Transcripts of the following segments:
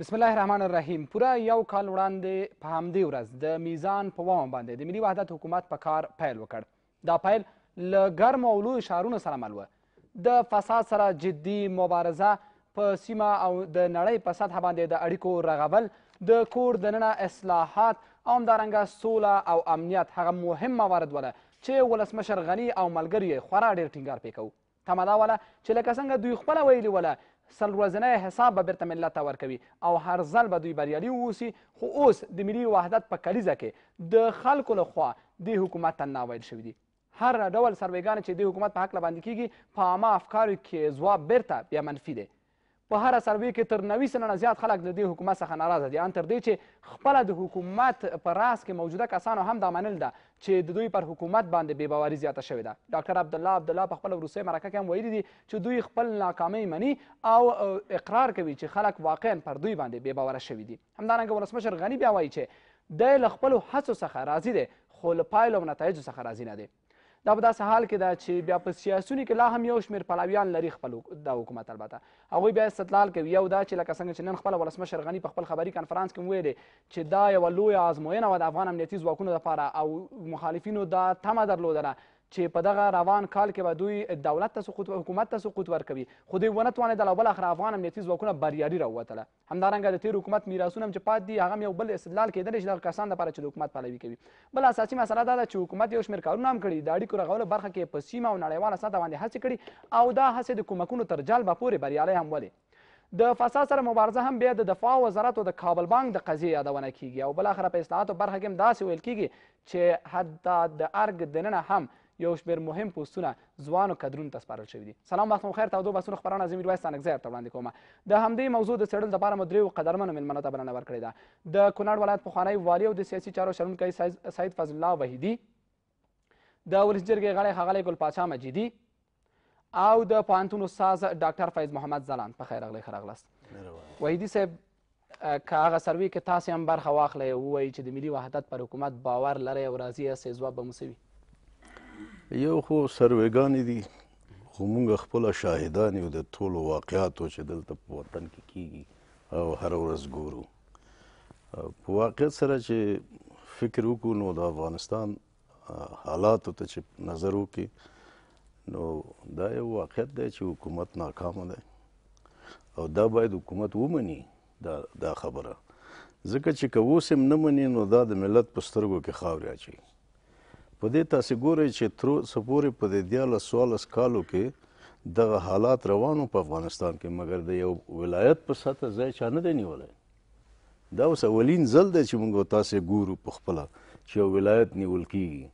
بسم الله الرحمن الرحیم پوره یو کال وړاندې په همدې ورځ د میزان په وامه باندې د ملي وحدت حکومت په کار پیل وکړ دا پیل له ګرمو او لویو شعارونو سره مل و د فساد سره جدي مبارزه په سیمه او د نړۍ په سطح باندې د اړیکو رغول د کور دننه اصلاحات او همدارنګه سوله او امنیت هغه مهم موارد وله چې ولسمشر غني او ملګري یې خورا ډېر ټینګار پې کوو تمه دا وله چې لکه څنګه دوی خپله ویلي وله سل ورځنی حساب به بیرته ملت ته ورکوي او هر ځل به دوی بریالي واوسي خو اوس د ملي وحدت په کلیزه کې د خلکو له خوا دې حکومت ته نه ویل شوي دي هر ډول سروېګانې چې د حکومت په حق له باندې کیږي په عامه افکارو کې ځواب بیرته بیا منفي دی په هره سروې کې تر نوي سلنه زیات خلک له دې حکومت څخه ناراضه دي ان تر دې چې خپله د حکومت په راس کې موجوده کسانو هم دا منل ده چې د دوی پر حکومت باندې بې باوري زیاته شوې ده ډاکټر عبدالله عبدالله په خپله وروستۍ مرکه کې هم ویلي دي چې دوی خپل ناکامۍ مني او اقرار کوي چې خلک واقعا پر دوی باندې بې باوره شوي دي همدارنګه ولسمشر غني بیا وایي چې دی له خپلو هڅو څخه راضي دی خو له پایلو او نتایجو څخه راضي نه دی دا په داسې حال کې ده چې بیا په سیاسیونو کې لا هم یو شمېر پلاویان لري خپل دا حکومت البته هغوی بیا استدلال کوي یو دا چې لکه څنګه چې نن خپل ولسمشر غني په خپل خبري کانفرنس کې ویلي چې دا یو لوی آزموینه و د افغان امنیتي ځواکونو لپاره او مخالفینو دا تمه درلودله چې په دغه روان کال کې به دوی دولت ته سقوط حکومت ته سقوط ورکوي خو دوی ونه توانېدل او بالاخره افغان امنیتي ځواکونه بریالي راووتله همدارنګه د تیر حکومت میراثونه هم چې پات دي هغه هم یو بل استدلال کېدلی شي دغه کسان لپاره چې د حکومت پلوي کوي بل اساسي مسله دا ده چې حکومت یو شمېر کارونه هم کړي د اړیکو رغولو برخه کې په سیمه او نړیواله سطح باندې هڅې کړي او دا هڅې د کومکونو تر جلبه پورې بریالی هم ولې د فساد سره مبارزه هم بیا د دفاع وزارت او د کابل بانک د قضیې یادونه کیږي او بلاخره په اصلاحاتو برخه کې هم داسې ویل کیږي چې حتی د ارګ دننه هم یو شمېر مهم پوستونه ځوانو کدرونو ته سپارل شوي دي سلام وخت مو خیر تودو بحثونو خپرونه زه میرویس ستانکزی درته وړاندې کوم د همدې موضوع د څېړلو لپاره مو درېیو قدرمنو مېلمنو ته بلنه ورکړې ده د کونړ ولایت پخوانی والي او د سیاسي چارو شنونکی سید فضل الله وحیدي د ولس جرګې غړی ښاغلی ګل پاچا مجیدي او د پوهنتون استاد ډاکټر فیض محمد ځلاند په خیر راغلی ښه راغلاست وحیدي صاحب که هغه سروې کې تاسې هم برخه واخلئ او ووایي چې د ملي وحدت پر حکومت باور لرئ او راضي یاست ځواب به مو څه وي؟ یو خو سروېګانې دي خو موږ خپله شاهدان یو د ټولو واقعاتو چې دلته په وطن کې کیږي او هره ورځ ګورو په واقعیت سره چې فکر وکړو نو د افغانستان حالاتو ته چې نظر وکړي نو دا یو واقعیت دی چې حکومت ناکام دی او دا باید حکومت ومني دا دا خبره ځکه چې که اوس هم نه مني نو دا د ملت په سترګو کې خاورې اچوي په دې تاسې ګورئ چې تر اوسه پورې په دې دیارلس څوارلس کالو کې دغه حالات روانو په افغانستان کې مګر د یو ولایت په سطح ځای چا نه دی نیولی دا اوس اولین ځل دی چې موږ تاسو ګورو په خپل چې یو ولایت نیول کیږي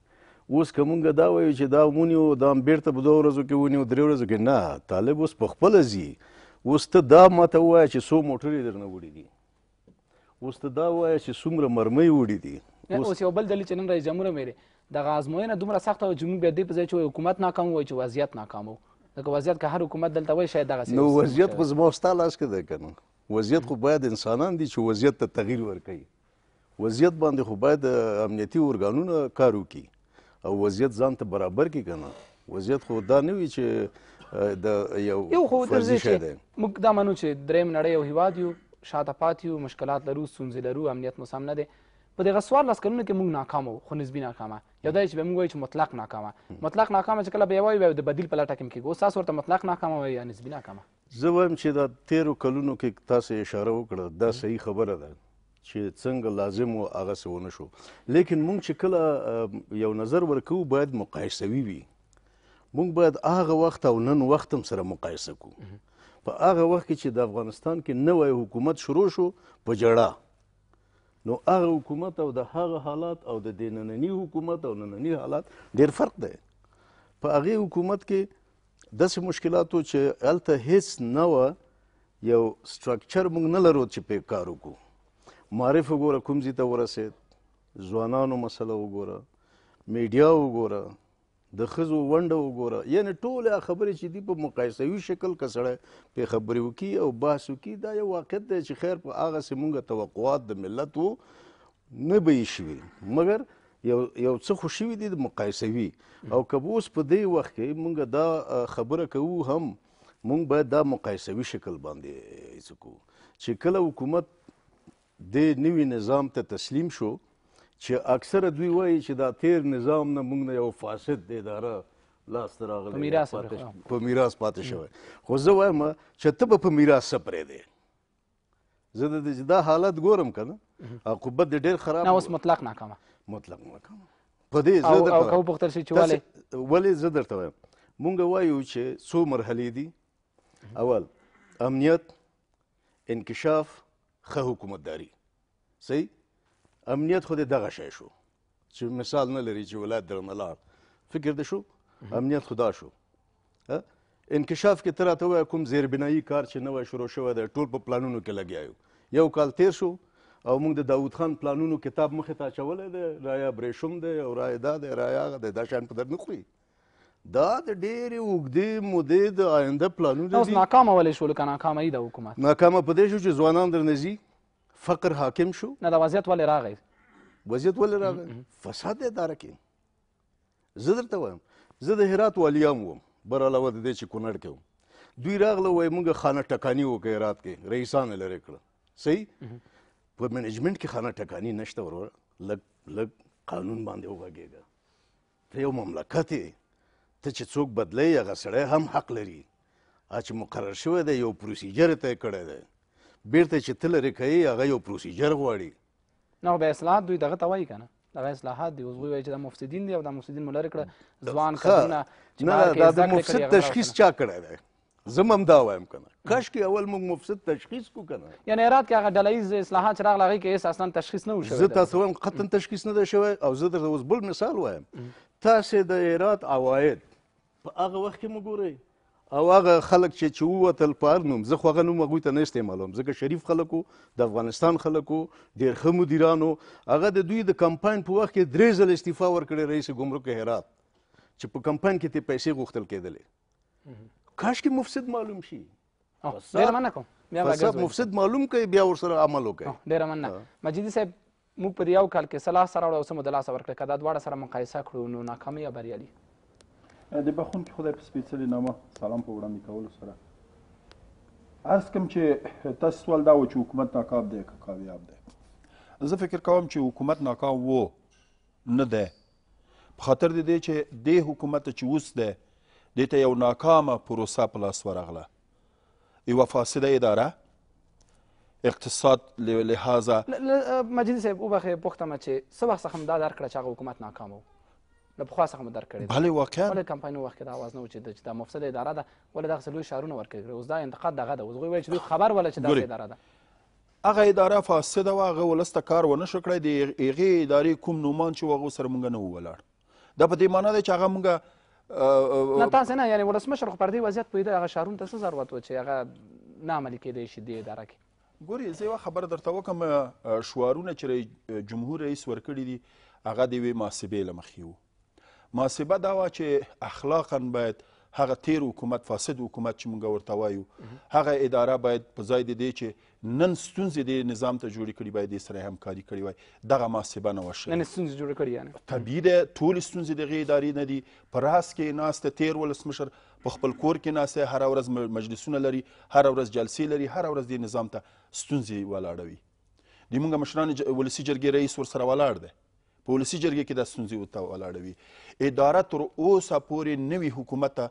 اوس که موږ دا وایو چې دا ونیو دا بیرته په دوه ورځو کې ونیو درې ورځو کې نه طالب اوس په خپل ځي اوس ته دا ماته وایه چې څو موټرې درنه وړي دي اوس ته دا وایه چې څومره مرمۍ وړي دي اوس یو بل دلیل چې نن رئیس جمهور ویلې دغه ازموینه دومره سخته وه چې موږ بیا دې په ځای چې حکومت ناکام وایي چې وضعیت ناکام و ځکه وضعیت که هر حکومت دلته وایي شاید دغسې نو وضعیت خو زما ستا لاس کې دی که نه وضعیت خو باید انسانان دي چې وضعیت ته تغییر ورکړي وضعیت باندې خو باید امنیتي ارګانونه کار وکړي او وضعیت ځان ته برابر کړي که نه وضعیت خو دا نه وي چې د یو یو خو تر دې چې موږ دا منو چې دریم نړۍ یو هیواد یو شاته پاتې یو مشکلات لرو ستونزې لرو امنیت مو سم نه دی په دغه سوار لاس کلونه کې موږ ناکام وو خو نسبی ناکامه یو دا چې به موږ وایو چې مطلق ناکامه مطلق ناکامه چې کله به وایو د بدیل په لټه کې کېږو تاسو ورته مطلق ناکامه وایي یا نسبی ناکامه زه وایم چې دا تیرو کلونو کې تاسو اشاره وکړه دا صحیح خبره ده چې څنګه لازم و هغه څه ونه شو لیکن مونږ چې کله یو نظر ورکو باید مقایسوي وي مونږ باید هغه وخت او نن وخت هم سره مقایسه کو په هغه وخت کې چې د افغانستان کې نوی حکومت شروع شو په جړه نو هغه حکومت او د هغه حالات او د دې ننني حکومت او ننني حالات ډېر فرق دی په هغې حکومت کې داسې مشکلات و چې هلته هیڅ نوع یو سټرکچر موږ نه لرو چې پرې کار وکړو معارف وګوره کوم ځای ته ورسېد ځوانانو مسله وګوره میډیا وګوره د ښځو ونډه وګوره یعنې ټول هغه خبرې چې دي په مقایسوي شکل که سړی پرې خبرې وکړي او بحث وکړي دا یو واقعیت دی چې خیر په هغسې مونږ توقعات د ملت وو نه به یې شوي مګر یو یو څه خو شوي دي د مقایسوي او که اوس په دې وخت کې مونږ دا خبره کوو هم مونږ باید دا مقایسوي شکل باندې څه کوو چې کله حکومت د نوي نظام ته تسلیم شو چې اکثره دوی وایي چې دا تیر نظام نه مونږ نه یو فاسد اداره لاس ته راغلی په میراث پاتې شوی خو زه وایم چې ته به په میراث څه پرېږدې زه د دې دا حالت ګورم کنه عقوبت دې ډېر خراب نه اوس مطلق ناکامه مطلق ناکامه په دې زه درته او کو پختل شي چې ولې ولې زه درته وایم مونږ وایو چې څو مرحلې دي اول امنیت انکشاف خه حکومتداري صحیح امنیت خو دې دغه شی شو چې مثال نه لري چې ولایت درنه لاړ فکر دې شو امنیت خدا شو انکشاف کې تر راته وای کوم زیربنایي کار چې نوې شروع شوی دی ټول په پلانونو کې لګیا یو یو کال تیر شو او موږ د داوود خان پلانونو کتاب مخې ته اچولی دی رایا برېشوم دی او رایا دا دی رایا هغه دی دا شیان په در نه خوري دا د ډېرې اوږدې مودې د آینده پلانونه دي اوس ناکامه ولې شول که ناکامه یي د حکومت ناکامه په دې شو چې ځوانان درنه ځي فقر حاکم شو نه دا وضعیت ولې راغی وضعیت ولې راغی فساد اداره کې زه درته وایم زه د هرات والیام وم بر علاوه د دې چې کونړ کې وم دوی راغله وای موږ خانه ټکانی وکړ هرات کې رئیسان لري کړ صحیح په منیجمنت کې خانه ټکانی نشته ورور لګ لګ قانون باندې وګاګېږه ته یو مملکت یې ته چې څوک بدلې هغه سړی هم حق لري چې مقرر شوی دی یو پروسیجر یې طی کړی دی بیرته چې ته لرې کوي هغه یو پروسیجر غواړي نه خو بیا اصلاحات دوی دغه ته وایي که نه دغه اصلاحات دي اوس وایي چې دا مفسدین دي او دا مفسدین مو لرې کړه ځوان کسونه نه دا د مفسد تشخیص چا کړی دی زم هم دا وایم کنه کاش کې اول موږ مفسد تشخیص کو کنه یعنی هرات کې هغه ډله ییز اصلاحات چې راغله هغې کې هېڅ اصلا تشخیص نه و شوی زه تاسو وایم قطعا تشخیص نه دی شوی او زه درته اوس بل مثال وایم تاسو د هرات عواید په هغه وخت کې مو ګورئ او هغه خلک چې چې ووتل په هر نوم زه خو هغه نوم هغوی ته نه استعمالوم ځکه شریف خلکو د افغانستان خلکو ډېر ښه مدیرانو هغه د دوی د کمپاین په وخت کې درې ځله استعفا ورکړې رئیس ګمرک هرات چې په کمپاین کې ته پیسې غوښتل کېدلې کاش کې مفسد معلوم شي ډیر مننه کوم بیا وګورئ مفسد معلوم کړي بیا ورسره عمل وکړي ډیر مننه مجیدی صاحب موږ پر یو کال کې سلاح سره او سم د لاس ورکړه کدا دواړه سره مقایسه کړو نو ناکامي یا بریالي د بخون کې خدای په سپیڅلې نامه سلام په وړاندې کولو سره عرض کوم چې تاسو سوال دا و چې حکومت ناکام دی که کامیاب دی زه فکر کوم چې حکومت ناکام وو نه دی په خاطر د دې چې دې حکومت چې اوس دی دې ته یو ناکامه پروسه په لاس ورغله یوه فاسده اداره اقتصاد له لحاظه مجید صاحب وبخې پوښتنه چې څه وخت څخه دا درک کړه چې هغه حکومت ناکام و له پخوا څخه مو درک کړی بله واقعا ولې کمپاینو وخت کې دا اواز نه و چې دا مفسده اداره ده ولې دغسې لوی شعارونه ورکړي اوس دا انتقاد دغه ده اوس هغوی وایي چې دوی خبر وله چې دغسې اداره ده هغه اداره فاسده وه هغه ولس ته کار ونه شو کړی د هغې ادارې کوم نومان چې و هغو سره مونږ نه ولاړ دا په دې معنی ده چې هغه مونږ نه تاسو نه یعنی ولسمشر خو پر دې وضعیت پوهېده هغه شهرونو ته څه ضرورت و چې هغه نه عملي کېدای شي دې اداره کې ګوري زه یوه خبره درته وکم شعارونه چې جمهور رئیس ورکړي دي هغه د یوې محاسبې له مخې وو محاسبه دا وه چې اخلاقا باید هغه تیر حکومت فاسد حکومت چې موږ ورته وایو هغه اداره باید په ځای د دې چې نن ستونزې دې نظام ته جوړې کړي باید یې سره همکاري کړې وای دغه محاسبه نه وشي نن ستونزې جوړې کړي یعنی طبیعي ده ټولې ستونزې دغې ادارې نه دي په راس کې ناسته تیر ولسمشر په خپل کور کې ناسته هر ورځ مجلسونه لري هر ورځ جلسې لري هر ورځ دې نظام ته ستونزې ولاړوي د موږ مشران ولسی جرګې رئیس ورسره ولاړ دی په ولسي جرګې کې دا ستونزې ورته ولاړوي. اداره تر اوسه پورې نوي حکومت ته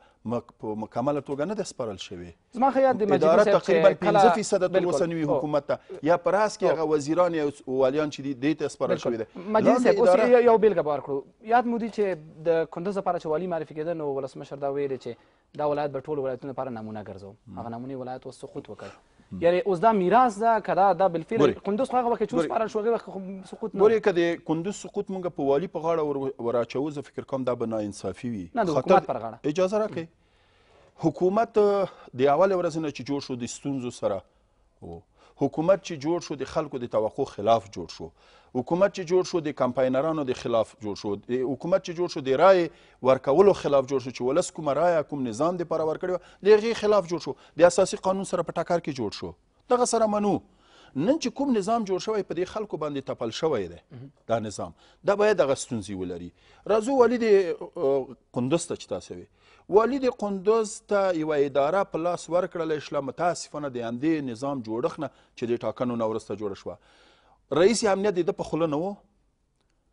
په مکمله توګه نه ده سپارل شوې. زما ښه یاد دی مجیدي صاحب چې کله تقریبا 15 فیصد تر اوسه نوي حکومت ته یا په راس کې هغه وزیران یا والیان چې دي دې ته سپارل شوې ده. مجیدي صاحب اوس یو بیلګه بار کړو. یاد مو دي چې د کندز لپاره چې والي معرفي کېده نو ولسمشر دا ویلې چې دا ولایت به ټول ولایتونو لپاره نمونه ګرځو هغه نمونې ولایت اوس سقوط وکړ یعنی اوس دا میراث ده کدا دا بالفعل کندوز خو هغه وخت چې وسپارل شو هغه وخت سقوط نه ګوري کدی کندوز سقوط مونږ په والی په غاړه وراچو زه فکر کوم دا به ناانصافي وي نه د حکومت پر غاړه اجازه راکړئ حکومت د اول ورځ نه چې جوړ شو د ستونزو سره وو. حکومت چې جوړ شو د خلکو د توقع خلاف جوړ شو. حکومت چې جوړ شو د کمپاینرانو د خلاف جوړ شو. حکومت چې جوړ شو د رایې ورکولو خلاف جوړ شو چې ولس کومه رایه کوم نظام دپاره ورکړې وه د هغې خلاف جوړ شو. د اساسي قانون سره په ټکر کې جوړ شو. دغه سره منو. نن چې کوم نظام جوړ شوی په دې خلکو باندې تپل شوی دی دا نظام دا باید هغه ستونزې ولري راځو والي د قندوز ته چې تاسو وي والي دې قندوز ته یوه اداره په لاس ورکړله شله متاسفانه د همدې نظام جوړښت نه چې د ټاکنو نه وروسته جوړه شوه رئیس امنیت د ده په خوله نه و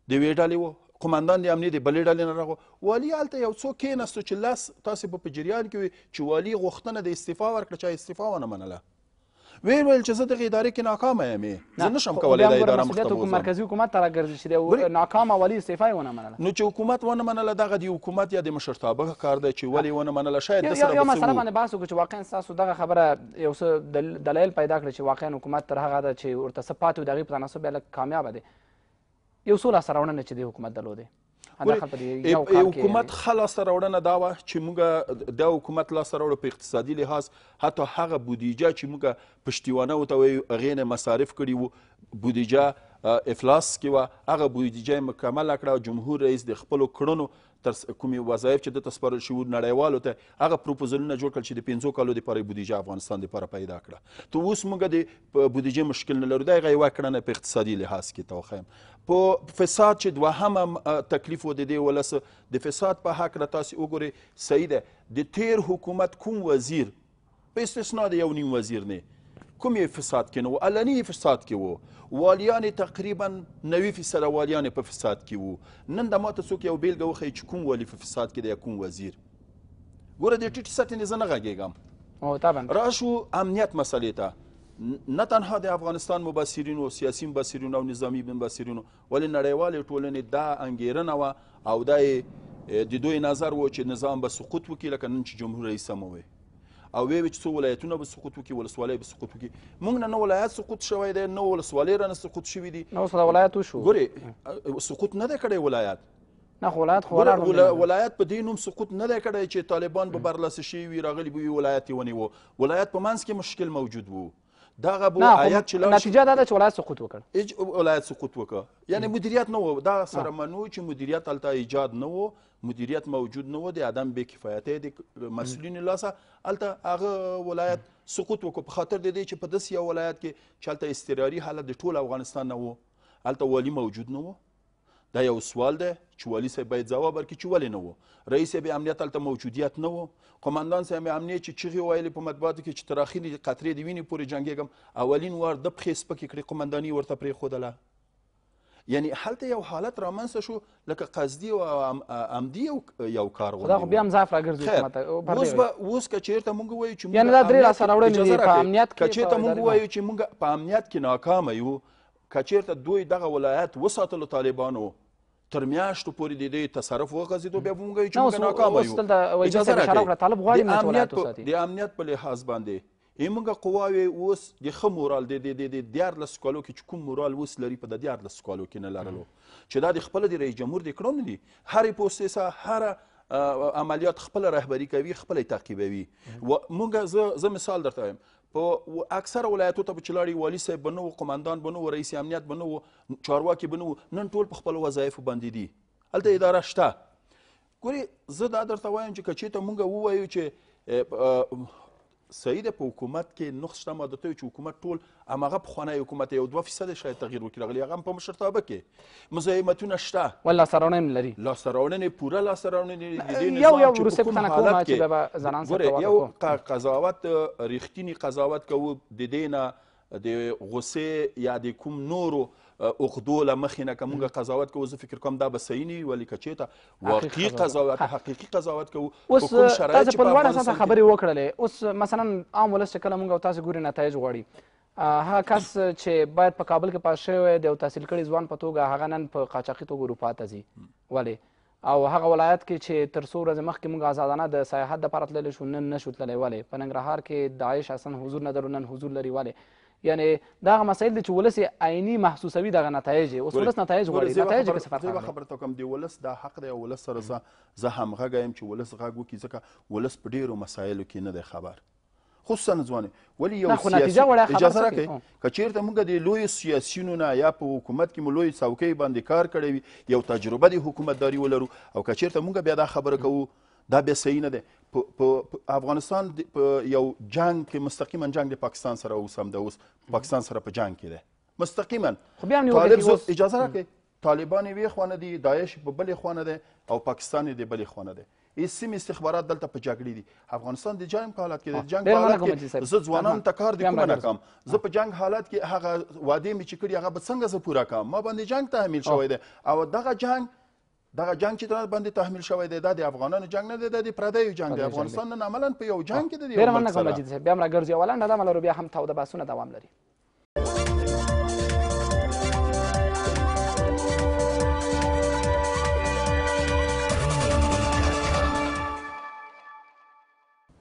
د یوې ډلې و قومندان د امنیې د بلې ډلې نه راغو والي هلته یو څوک کېناستو چې لاس تاسې به په جریان کې وي چې والي غوښتنه د استعفا ورکړه چا استعفا ونه منله وی ویل چې زه دغه ادارې کې ناکامه یم زه نشم کولای دا اداره مخ ته بوزم مرکزی حکومت ته راګرځي چې د ناکامه ولی استعفا ونه منله نو چې حکومت ونه منله دغه د حکومت یا د مشرتابه کار دی چې ولی ونه منله شاید د سره یو مسله باندې بحث وکړو چې واقعا تاسو دغه خبره یو څه دلایل پیدا کړ چې واقعا حکومت تر هغه ده چې ورته څه پاتې دغه په تناسب بیا کامیاب دی یو څو لاسته راوړنې چې د حکومت درلودې حکومت ښه لاسته راوړنه دا وه چې موږ دا حکومت لاسته راوړ په اقتصادي لحاظ حتی هغه بودیجه چې موږ پشتیوانه ورته وایو هغې نه مصارف کړي وو بودیجه افلاس کې وه هغه بودیجه مکمله کړه جمهور رئیس د خپلو کړنو تر کومې وظایف چې دته سپارل شوي نړیوالو ته هغه پروپوزلونه جوړ کړل چې د پنځو کالو لپاره یې بودیجه افغانستان لپاره پیدا کړه. ته اوس موږ د بودیجې مشکل نه لرو. دا هغه یوه کړنه په اقتصادي لحاظ کې ته وښیم. په فساد چې دوهمه تکلیف و د دې ولس د فساد په هکله تاسو وګورئ صحیح ده د تیر حکومت کوم وزیر په استثنا د یو نیم وزیر نه کوم یې فساد کې نه و علني فساد کې و والیان تقریبا 90 فیصد والیان په فساد کې وو نن د ماته څوک یو بیلګه وخی چې کوم والی په فساد کې دی کوم وزیر ګوره د ټیټ سطح نه زنه غږیږم راشو امنیت مسلې ته نه تنها د افغانستان مبصرین او سیاسي مبصرین او نظامی مبصرین ولې نړیوالې ټولنې دا انګیرنه و او دا د دوی نظر و چې نظام به سقوط وکړي لکه نن چې جمهور رئیس هم وي او وی چې څو ولایتونه به سقوط وکړي ولسوالۍ به سقوط وکړي موږ نه نه ولایت سقوط شوی دی نه ولسوالۍ رانه سقوط شوي دي نو سره ولایت وشو ګورې سقوط نه دی کړی ولایت نه خو ولایت خو ولایت په دې نوم سقوط نه دی کړی چې طالبان به برلاسه شي وي راغلي به وي ولایت یې ونیو ولایت په منځ کې مشکل موجود وو دغه بو آیات چې نتیجه دا ده چې ولایت سقوط وکړ اج ولایت سقوط وکړ یعنی مدیریت نه و دا سره منو چې مدیریت الته ایجاد نه و مدیریت موجود نه و د ادم به کفایت د مسولین لاسه الته هغه ولایت سقوط وکړ په خاطر د دې چې په داس یو ولایت کې چلته استراری حالت د ټول افغانستان نه و الته والی موجود نه و دا یو سوال دی چې والي صاحب باید ځواب ورکړي چې ولې نه وو رئیس صاحب امنیت هلته موجودیت نه وو قومندان صاحب امنیت چې چغې ویلې په مطبوعاتو کې چې تر اخري قطرې د وینې پورې جنګېږم اولین وار د پښې سپکې کړې قومنداني ورته پرېښودله یعنی هلته یو حالت رامنځته شو لکه قصدي او عمدي یو کار غوښتل دا خو بیا هم ضعف راګرځي ماته اوس به اوس که چیرته مونږ وایو چې یعنی دا درې لاسه راوړنې دي په امنیت کې که چیرته مونږ وایو چې مونږ په امنیت کې ناکام یو که چیرته دوی دغه ولایت وساتلو طالبانو تر میاشتو پورې د دې تصرف وغځېدو بیا به موږ وایو چې موږ ناکامه یو اجازه راکړئ طالب غواړي موږ ولایت وساتي د امنیت په لحاظ باندې موږ قواوې اوس د ښه مورال د د د دیارلس کالو کې چې کوم مورال اوس لري په د دیارلس کالو کې نه لرلو چې دا د خپل د رئیس جمهور د کړنو دي هرې پوستې هره عملیات خپل رهبری کوي خپل تعقیبوي و موږ زه زه مثال درته وایم په اکثره ولایتو ته به چې لاړې والي صاحب به نه و قماندان به نه و رئیس امنیت به نه و چارواکي به نه و نن ټول په خپلو وظایفو باندې دي هلته اداره شته ګورې زه دا درته وایم چې که چېرته مونږ ووایو چې صحیح ده په حکومت کې نقص شته ما درته چې حکومت ټول هماغه پخوانی حکومت یو دوه فیصده شاید تغییر وکړي راغلی هغه هم په مشرتابه کې مزاحمتونه شته ول لاسته راوړنې لري لاسته راوړنې پوره لاسته راوړنې د دې نظام یو یو روسي پوښتنه کوم چې بیا به زنان سره یو قضاوت ریښتینی قضاوت کوو د دې نه د غصې یا د کوم نورو عقدو له مخې نه که موږ قضاوت کوو زه فکر کوم دا به صحیح نه وي ولې که چېرته واقعي قضاوت حقیقي قضاوت کوو اوس تاسو په لوړ اساس خبرې وکړلې اوس مثلا عام ولس چې کله موږ او تاسو ګوري نتایج غواړي هغه کس چې باید په کابل کې پات شوی وای د یو تحصیل کړي ځوان په توګه هغه نن په قاچاقي توګه اروپا ته ځي ولې او هغه ولایت کې چې تر څو ورځې مخکې موږ آزادانه د سیاحت دپاره تللی شو نن نه شو تللی ولې په ننګرهار کې داعش اصلا حضور نه درلود نن حضور لري ولې یعنی دا هغه مسایل دي چې ولس یې عیني محسوسوي دغه نتایج یې اوس ولس نتایج غواړي نتایج کې څه فرق راغلی خبره ته کوم دی ولس دا حق دی او ولس سره زه زه همغږی یم چې ولس غږ وکړي ځکه ولس په ډېرو مسایلو کې نه دی خبر خصوصا ځواني ولې یو سیاسي اجازه راکړي که چیرته موږ د لوی سیاسيونو نه یا په حکومت کې مو لوی څوکۍ باندې کار کړی وي یو تجربه د حکومتداري ولرو او که چیرته موږ بیا دا خبره کوو دا بیا صحیح نه دی په افغانستان په یو جنگ کې مستقیما جنگ د پاکستان سره اوس هم د اوس پاکستان سره په جنگ کې دی مستقیما طالب اجازه راکړي طالبان یوې خوا نه دي داعش په بلې خوا نه دی او پاکستان یې د بلې خوا نه دی ای سیمې استخبارات دلته په جګړې دي افغانستان د جنګ په حالت کې د جنګ په حالت کې زه ځوانان ته کار دی کوم نه کوم زه په جنګ حالت کې هغه وعده مې چې کړی هغه به څنګه زه پوره کوم ما باندې جنګ تحمیل شوی دی او دغه جنګ دغه جنگ چې تر باندې تحمیل شوی دی دا د افغانانو جنگ نه دی دا د پردیو جنگ دی افغانستان نن عملا په یو جنگ کې دی ډیر مننه کوم مجید صاحب بیا موږ ګرځي ولنډه ده مله بیا هم تاوده باسونه دوام لري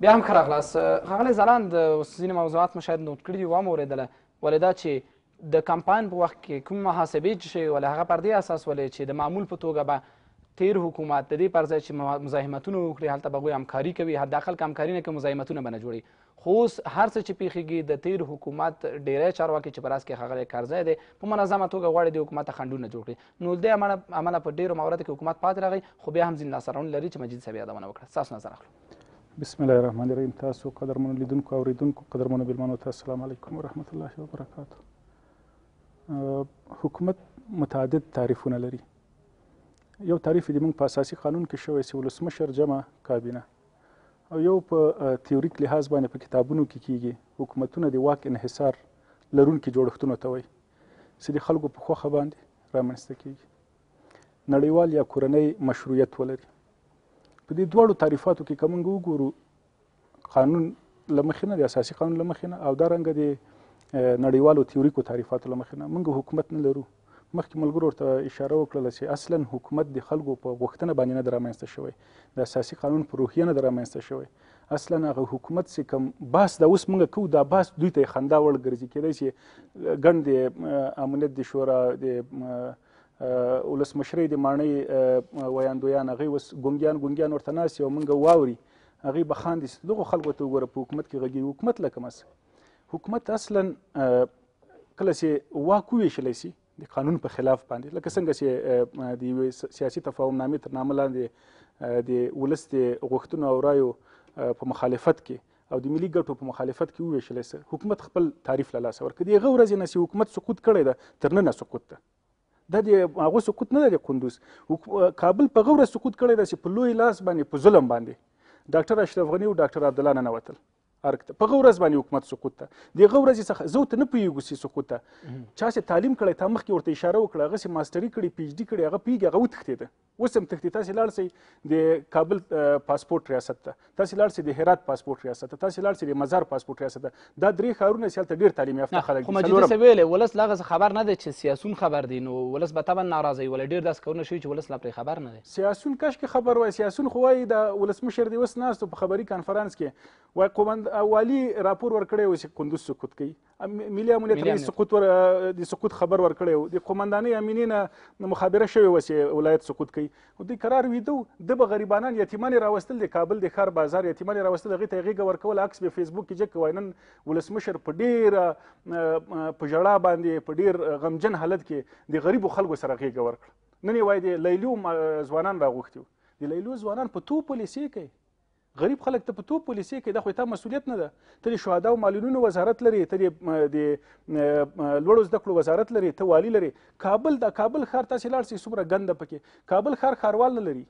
بیا هم خره خلاص خغلی زلان د ځینې موضوعات مو شاید نوټ کړي دي وام اورېدله ولې دا چې د کمپاین په وخت کې کوم محاسبې چې شوي ولې هغه پر دې اساس ولې چې د معمول په توګه به تیر حکومت د دې پر ځای چې مزاحمتونه وکړي هلته به هغوی همکاري کوي حداقل که همکاري نه کوي مزاحمتونه به نه جوړي خو اوس هر څه چې پېښېږي د تېر حکومت ډېری چارواکي چې په راس کې ښاغلی کرزی دی په منظمه توګه غواړي د حکومت خنډونه جوړ کړي نو دې امله په ډېرو مواردو کې حکومت پاتې راغی خو بیا هم ځینې لاسته راوړنې لري چې مجید صاحب یادونه وکړه ستاسو نظر اخلو بسم الله الرحمن الرحیم تاسو قدرمنو لیدونکو اوریدونکو قدرمنو بلمنو ته السلام علیکم ورحمت الله وبرکاته حکومت متعدد تعریفونه لري یو تعریف د موږ په اساسي قانون کې شوی چې ولسمشر جمع کابینه او یو په تیوریک لحاظ باندې په کتابونو کې کیږي حکومتونه د واک انحصار لرونکي جوړښتونو ته وایي چې د خلکو په خوښه باندې رامنځته کیږي نړیوال یا کورنۍ مشروعیت ولري په دې دواړو تعریفاتو کې که موږ وګورو قانون له مخې نه د اساسي قانون له مخې نه او دا رنګه د نړیوالو تیوریکو تعریفاتو له مخې نه موږ حکومت نه لرو مخکې ملګرو ورته اشاره وکړله چې اصلا حکومت د خلکو په غوښتنه باندې نه د رامنځته شوی د اساسي قانون په روحیه نه د رامنځته شوی اصلا هغه حکومت چې کوم باس دا اوس موږ کوو دا باس دوی ته خندا وړ ګرځي کېدای چې ګڼ د امنیت د شورا د ولسمشرۍ د ماڼۍ ویاندویان هغوی اوس ګونګیان ګونګیان ورته ناست او موږ واوري هغوی به خاندي چې دغو خلکو ته وګوره په حکومت کې غږېږي حکومت لکه مس حکومت اصلا کله چې واک وویشل شي د قانون په خلاف باندې لکه څنګه چې د یوې سیاسي تفاهم نامې تر نامه لاندې د ولس د غوښتنو او رایو په مخالفت کې او د ملي ګټو په مخالفت کې وویشل سي حکومت خپل تعریف له لاسه ورکړي دغه ورځ نه سي حکومت سقوط کړي ده تر نن سقوط ده دا د هغه سقوط نه دی قندوز کابل په غوړه سقوط کړي ده چې په لوی لاس باندې په ظلم باندې ډاکټر اشرف غنی او ډاکټر عبد الله نه وتل ارګ ته په هغه ورځ باندې حکومت سقوط ته د هغه ورځې څخه زه ته نه پوهېږو چې سقوط ته چا چې تعلیم کړی تا مخکې ورته اشاره وکړه هغه چې ماسټري کړي پي ایچ ډي کړي هغه پوهېږي هغه وتښتېده اوس هم تښتي تاسې لاړ شئ د کابل پاسپورټ ریاست ته تاسې لاړ شئ د هرات پاسپورټ ریاست ته تاسې لاړ شئ د مزار پاسپورټ ریاست ته دا درې ښارونه چې هلته ډېر تعلیم یافته خلک دي مجید څه ویلې ولس لا غزه خبر نه دی چې سیاسون خبر دی نو ولس به طبعا ناراضه وي ولې ډېر داسې کارونه شوي چې ولس لا پرې خبر نه دی سیاسیون کشکې خبر وای سیاسیون خو وای د ولسمشر دی اوس ناستو په خبري کانفرنس کې وای قومند والی راپور ورکړی و چې کندوز سقوط کوي ملي امنیت رئیس سقوط ور د سقوط خبر ورکړی و د قومندانۍ امینې نه مخابره شوې و چې ولایت سقوط کوي او دوی قرار ویدو د به غریبانان یتیمان راوستل د کابل د ښار بازار یتیمان راوستل هغه ته غیګه ورکول عکس به فیسبوک کې جک وای نن ولسمشر په ډیر په جړا باندې په ډیر غمجن حالت کې د غریبو خلکو سره غیګه ورکړه نن یې وایي د لیلیو ځوانان راغوښتي وو د لیلیو ځوانان په تو پولیسې کوي غریب خلک ته په تو پولیسې کې د خو تا مسولیت نه ده ته د شهدا او معلولینو وزارت لري ته د لوړو زده کړو وزارت لري ته والی لري کابل دا کابل ښار تاسو لاړ سي څومره ګنده پکې کابل ښار ښاروال نه لري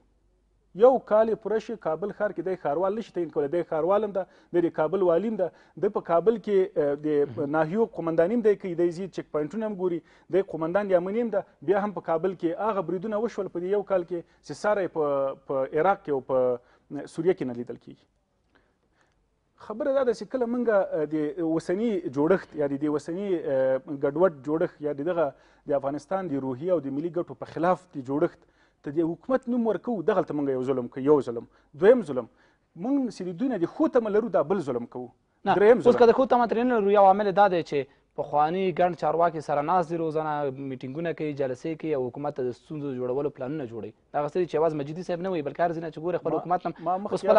یو کال یې پوره شي کابل ښار کې دی ښاروال نشي تعین کولی دی ښاروال هم ده دی د کابل والي هم ده دی په کابل کې د ناحیو قومنداني هم دی کوي دی ځي چک پوینټونه هم ګوري دی قومندان د امنیې هم ده بیا هم په کابل کې هغه بریدونه وشول په دې یو کال کې چې ساری په عراق کې او په سوریه کې نه لیدل کیږي خبره دا ده چې کله موږ د اوسنی جوړښت یا د اوسنی ګډوډ جوړښت یا دغه د افغانستان د روحي او د ملي ګټو په خلاف د جوړښت ته د حکومت نوم ورکو دغلته موږ یو ظلم کوو یو ظلم دویم ظلم موږ چې د دوی نه د ښو تمه لرو دا بل ظلم کوو دریم ظلم اوس که د ښو تمه ترې نه لرو یو عامل دا دی چې پخواني ګڼ چارواکي سره ناست دي روزانه میټینګونه کوي جلسې کوي او حکومت ته د ستونزو جوړولو پلانونه جوړوي هغه څه چې اواز مجیدي صاحب نه وي بلکې هر ځینې چې ګوره خپل حکومت هم اوس خپل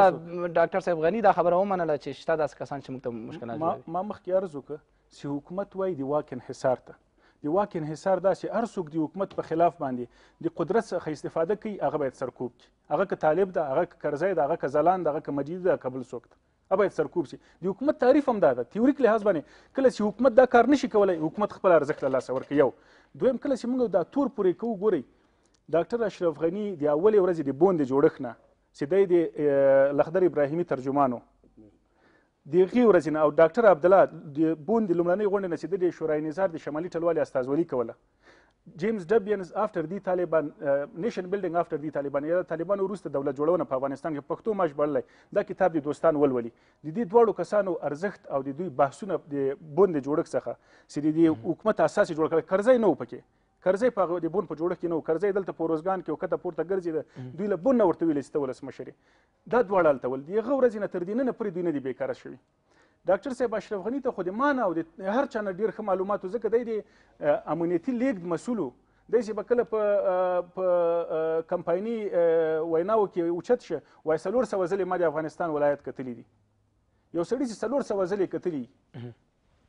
ډاکټر صاحب غني دا خبره ومنله چې شته داسې کسان چې موږ ته مشکلات جوړوي ما مخکې عرض وکړ چې حکومت وایي د واک انحصار ته د واک انحصار دا چې هر څوک د حکومت په خلاف باندې د قدرت څخه استفاده کوي هغه باید سرکوب کړي هغه که طالب ده هغه که کرزی ده هغه که ځلان ده هغه که مجیدي ده که بل څوک ده دا باید سرکوب شي د حکومت تعریف هم دا ده تیوریک لحاظ باندې کله چې حکومت دا کار نشي کولای حکومت خپل ارزښت له لاسه ورکوي یو دویم کله چې موږ دا تور پورې کوو ګورئ ډاکټر اشرف غني د اولې ورځې د بوند جوړښت نه چې دی د لخدر ابراهیمي ترجمانو د هغې ورځې نه او ډاکټر عبدالله د بوند د لومړنۍ غونډې نه چې د شورای نظار د شمالي ټلوالې استازولي کوله جیمز ډبینز آفټر دی طالبان نیشن بلډینګ آفټر دی طالبان یا طالبان وروسته دولت جوړونه په افغانستان کې پښتو ماش بړلې دا کتاب د دوستان ولولي د دې دواړو کسانو ارزښت او د دوی بحثونه د بوند جوړښت څخه چې د دې حکومت اساس جوړ کړ کرزی نه و پکې کرزی په د بون په جوړښت کې نه و کرزی دلته په روزګان کې وکته پورته ګرځي دوی له بون نه ورته ویل چې ولسمشري دا دواړه الته ول دی غو ورځې نه تر دینه نه پرې دوی نه دی بیکاره شوی ډاکټر صاحب اشرف غنی ته خو د مانه او د هر چا نه ډیر ښه معلومات ځکه دی د امنیتي لیګ مسولو دی چې به کله په کمپایني ویناو کې اوچت شه وای څلور سوه ځلې ما د افغانستان ولایت کتلی دي یو سړي چې څلور سوه ځلې کتلی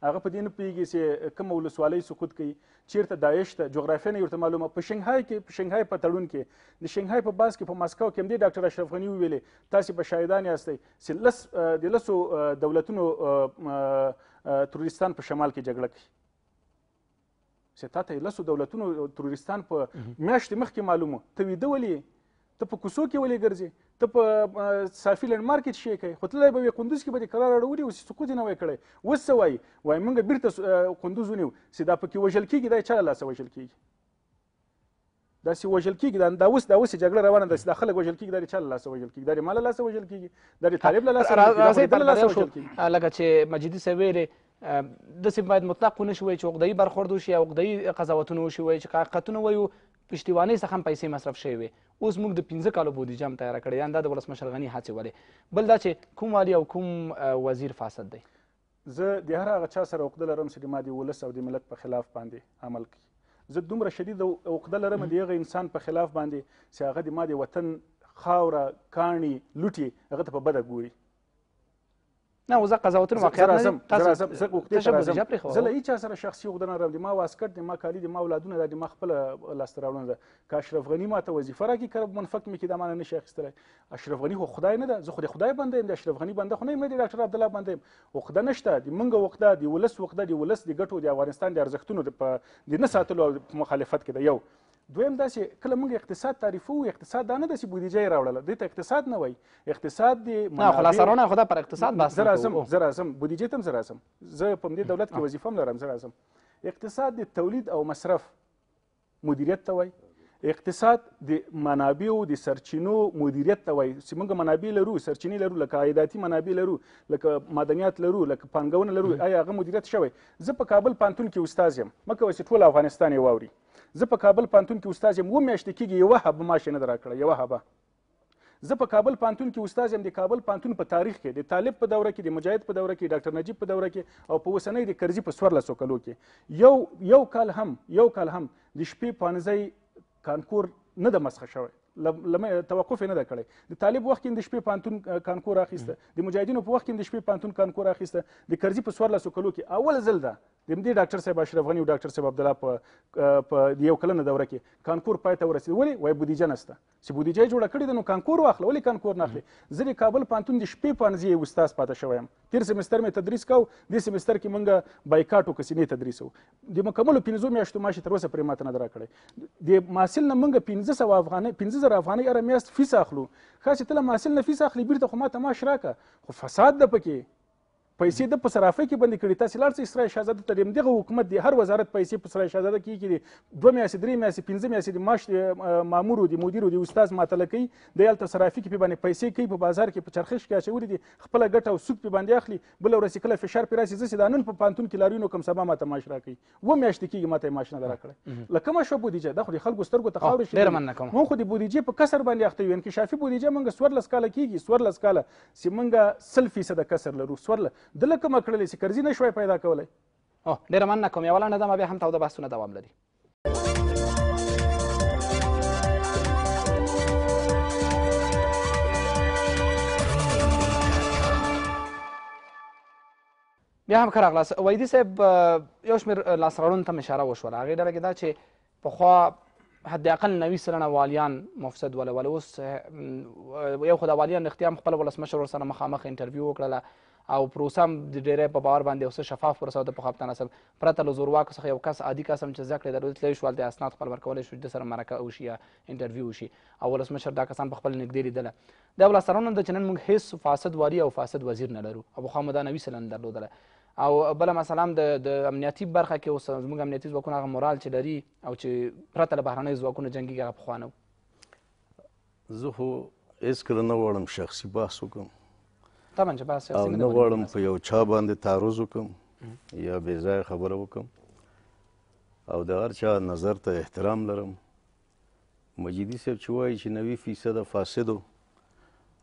هغه په دې نه پیږي چې کوم ولسوالۍ سقوط کوي چیرته داعش ته جغرافیه نه ورته معلومه په شنګهای کې په شنګهای په تړون کې د شنګهای په باس کې په مسکو کې هم دی ډاکټر اشرف غنی ویلې تاسو به شاهدان یاستئ چې لس د لسو دولتونو تروریستان په شمال کې جګړه کوي چې تا ته لسو دولتونو تروریستان په میاشتې مخکې معلومو ته ویده ولې ته په کوڅو کې ولې ګرځې ته په صافي لنډ مارکیټ شي کوي خو تللی به وي قندوز کې به دې قرار اړولي اوس سقوط یې نه وای کړی اوس څه وایي وایي موږ بیرته قندوز ونیو چې دا پکې وژل کېږي دا یې چا له لاسه وژل کېږي دا سی وژل کیږي دا دا اوس دا اوس جګړه روانه ده دا خلک وژل کیږي دا چل لاس وژل کیږي دا مال لاس وژل کیږي دا طالب لاس راځي بل لاس وژل کیږي لکه چې مجیدی سویره د سیم باید مطلق نه شوي چې وګدای برخورد وشي او وګدای قضاوتونه وشي چې حقیقتونه وایو پښتیوانې څخه هم پیسې مصرف شوي وي اوس موږ د 15 کالو بودیجه هم تیار کړې یان دا د ولسمشر غنی هڅه ولې بل دا چې کوم والی او کوم وزیر فاسد دی زه د هر هغه چا سره عقده لرم چې د ما د ولس او د ملت په خلاف باندې عمل کوي زه دومره شدید عقده لرم د هغه انسان په خلاف باندې چې هغه د ما د وطن خاوره کاڼي لوټي هغه ته په بده ګوري نه وزه قضاوتونه واقعا راځم راځم زه وکړې ته راځم زه له هیچا سره شخصي غوښتنه لرم د ما واسکټ د ما کالي د ما اولادونه ده د ما خپل لاسته راوړنه ده که اشرف غني ماته وظیفه راکړي که منفق مې کې د مانه نشي اخیستلی اشرف غنی خو خدای نه ده زه خو د خدای بنده یم د اشرف غنی بنده خو نه یم نه د ډاکټر عبدالله بنده یم عقده نشته د مونږ عقده د ولس عقده د ولس د ګټو د افغانستان د ارزښتونو په د نه ساتلو او مخالفت کې ده یو دویم دا چې کله موږ اقتصاد تعریفو اقتصاد دا نه ده چې بودیجه یې راوړله دې ته اقتصاد نه وایي اقتصاد د نه خلاصه رونه خو دا پر اقتصاد بحث زه راځم زه راځم بودیجې ته هم زه راځم زه په همدې دولت کې وظیفه هم لرم زه راځم اقتصاد د تولید او مصرف مدیریت ته وایي اقتصاد د منابعو د سرچینو مدیریت ته وایي چې موږ منابع لرو سرچینې لرو لکه عایداتي منابع لرو لکه معدنیات لرو لکه پانګونه لرو آیا هغه مدیریت شوی زه په کابل پانتون کې استاد یم مه کوئ چې ټول افغانستان یې واوري زه په کابل پانتون کې استاد یم اووه میاشتې کېږي یوه هبه معاش یې نه ده راکړی یوه هبه زه په کابل پوهنتون کې استاد یم، د کابل پوهنتون په تاریخ کې، د طالب په دوره کې، د مجاهد په دوره کې، ډاکټر نجیب په دوره کې او په اوسنۍ د کرزي په څوارلسو کلو کې یو یو کال هم یو کال هم د شپې پوهنځی کانکور نه ده مسخه شوی لمه توقف نه ده کړی د طالب وخت کې د شپې پانتون کانکور اخیسته د مجاهدینو په وخت کې د شپې پانتون کانکور اخیسته د کرزي په سوار لاسو کلو کې اول ځل ده د دې ډاکټر صاحب اشرف غنی او ډاکټر صاحب عبد الله په په یو کلنه دوره کې کانکور پای ته ورسید ولی وای بودیجه نشته چې بودیجه یې جوړه کړې ده نو کانکور واخله ولې کانکور نه اخلې زه د کابل پوهنتون د شپې پوهنځي یو استاد پاتې شوی یم تېر سمستر مې تدریس کاو دې سمستر کې موږ بایکاټ وکړو سینې تدریس و د مکملو پنځو میاشتو معاش تر اوسه پرې ماته نه ده راکړی د محصل نه موږ پنځه سوه افغانۍ پنځه زره افغانۍ هره میاشت فیس اخلو ښه چې ته له محصل نه فیس اخلي بیرته خو ماته معاش راکړه خو فساد ده پکې پیسې د په صرافه کې بندې کړي تاسو لاړ شئ اسرائیل شاهزاده ته دغه حکومت دی هر وزارت پیسې په اسرائیل شاهزاده کې کړي دوه میاشتې درې میاشتې پنځه میاشتې د معاش مامور دی مدیر دی استاد ماتله کوي د یالته صرافي کې په باندې پیسې کوي په بازار کې په چرخش کې اچولې دي خپل ګټه او سود په باندې اخلي بل ورځ کله فشار پر راسي زسي دا نن په پانتون کې لارینو کم سبا ماته معاش راکړي و میاشتې کېږي ما ته یې معاش نه دی راکړی له کومه شوه بودیجه دا خو د خلکو سترګو ته خاورې شي ډېره مننه کوم مونږ خو د بودیجې په کسر باندې اخته یو انکشافي بودیجه مونږ څوارلس کاله کېږي څوارلس کاله چې مونږ سل فیصده کسر لرو څوارلس ده له کومه کړلې چې قرضي نه شوای پیدا کولی ډېره مننه کوم یوه لنډه دمه بیا هم تاوده بحثونه دوام لري بیا هم ښه راغلاست ویدي صاحب یو شمېر لاسته راوړنو ته هم اشاره وشوله هغې ډله کې دا چې پخوا حد اقل نوي سلنه والیان مفسد وله ول اوس یو خو دا والیان رښتیا هم خپل ولسمشر ورسره مخامخ انټرویو وکړله او پروسه هم د ډېری په باور باندې یو څه شفاف پروسه ده پخوا پتانه صاحب پرته له زورواکو څخه یو کس عادي کس هم چې زده کړې درلود تللی شو هلته اسناد خپل ورکولی شو چې د سره مرکه وشي یا انټرویو وشي او ولسمشر دا کسان په خپل نږدې لیدله دا یو لاسته راوړنه ده چې نن موږ هیڅ فاسد والي او فاسد وزیر نه لرو او پخوا مو دا نوي سلنه درلودله او بله مثلا هم د امنیتي برخه کې اوس زموږ امنیتي ځواکونه هغه مورال چې لري او چې پرته له بهرنیو ځواکونو جنګېږي هغه پخوا نه زه خو هېڅکله نه غواړم شخصي بحث وکړم طبعا چې بحث شخصي نه غواړم په یو چا باندې تعرض وکړم یا بې ځایه خبره وکړم او د هر چا نظر ته احترام لرم مجیدی صاحب چې وایي چې نوي فیصده فاسدو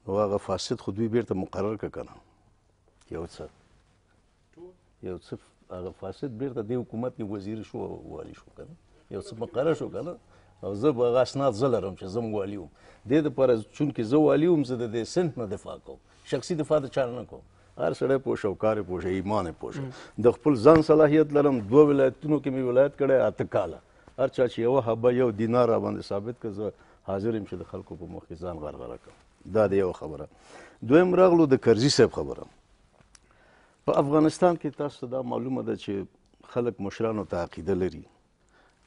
نو هغه فاسد خو دوی بیرته مقرر که کنه یو څه یو څه هغه فاسد بیرته د حکومت کې وزیر شو والی شو کنه یو څه مقرر شو کنه او زه به هغه اسناد زه لرم چې زه والی وم دې دپاره چونکې زه والی وم زه د دې صنف نه دفاع کوم شخصي دفاع د چا نه کوم هر سړی پوه شه او کار یې پوه شه ایمان یې پوه شه د خپل ځان صلاحیت لرم دوه ولایتونو کې مې ولایت کړی اته کاله هر چا چې یوه حبه یو دینار راباندې ثابت کړ زه حاضر یم چې د خلکو په مخ کې ځان غرغره کړم دا د یوه خبره دویم راغلو د کرزي صاحب خبره په افغانستان کې تاسو دا معلومه ده چې خلک مشرانو ته عقیده لري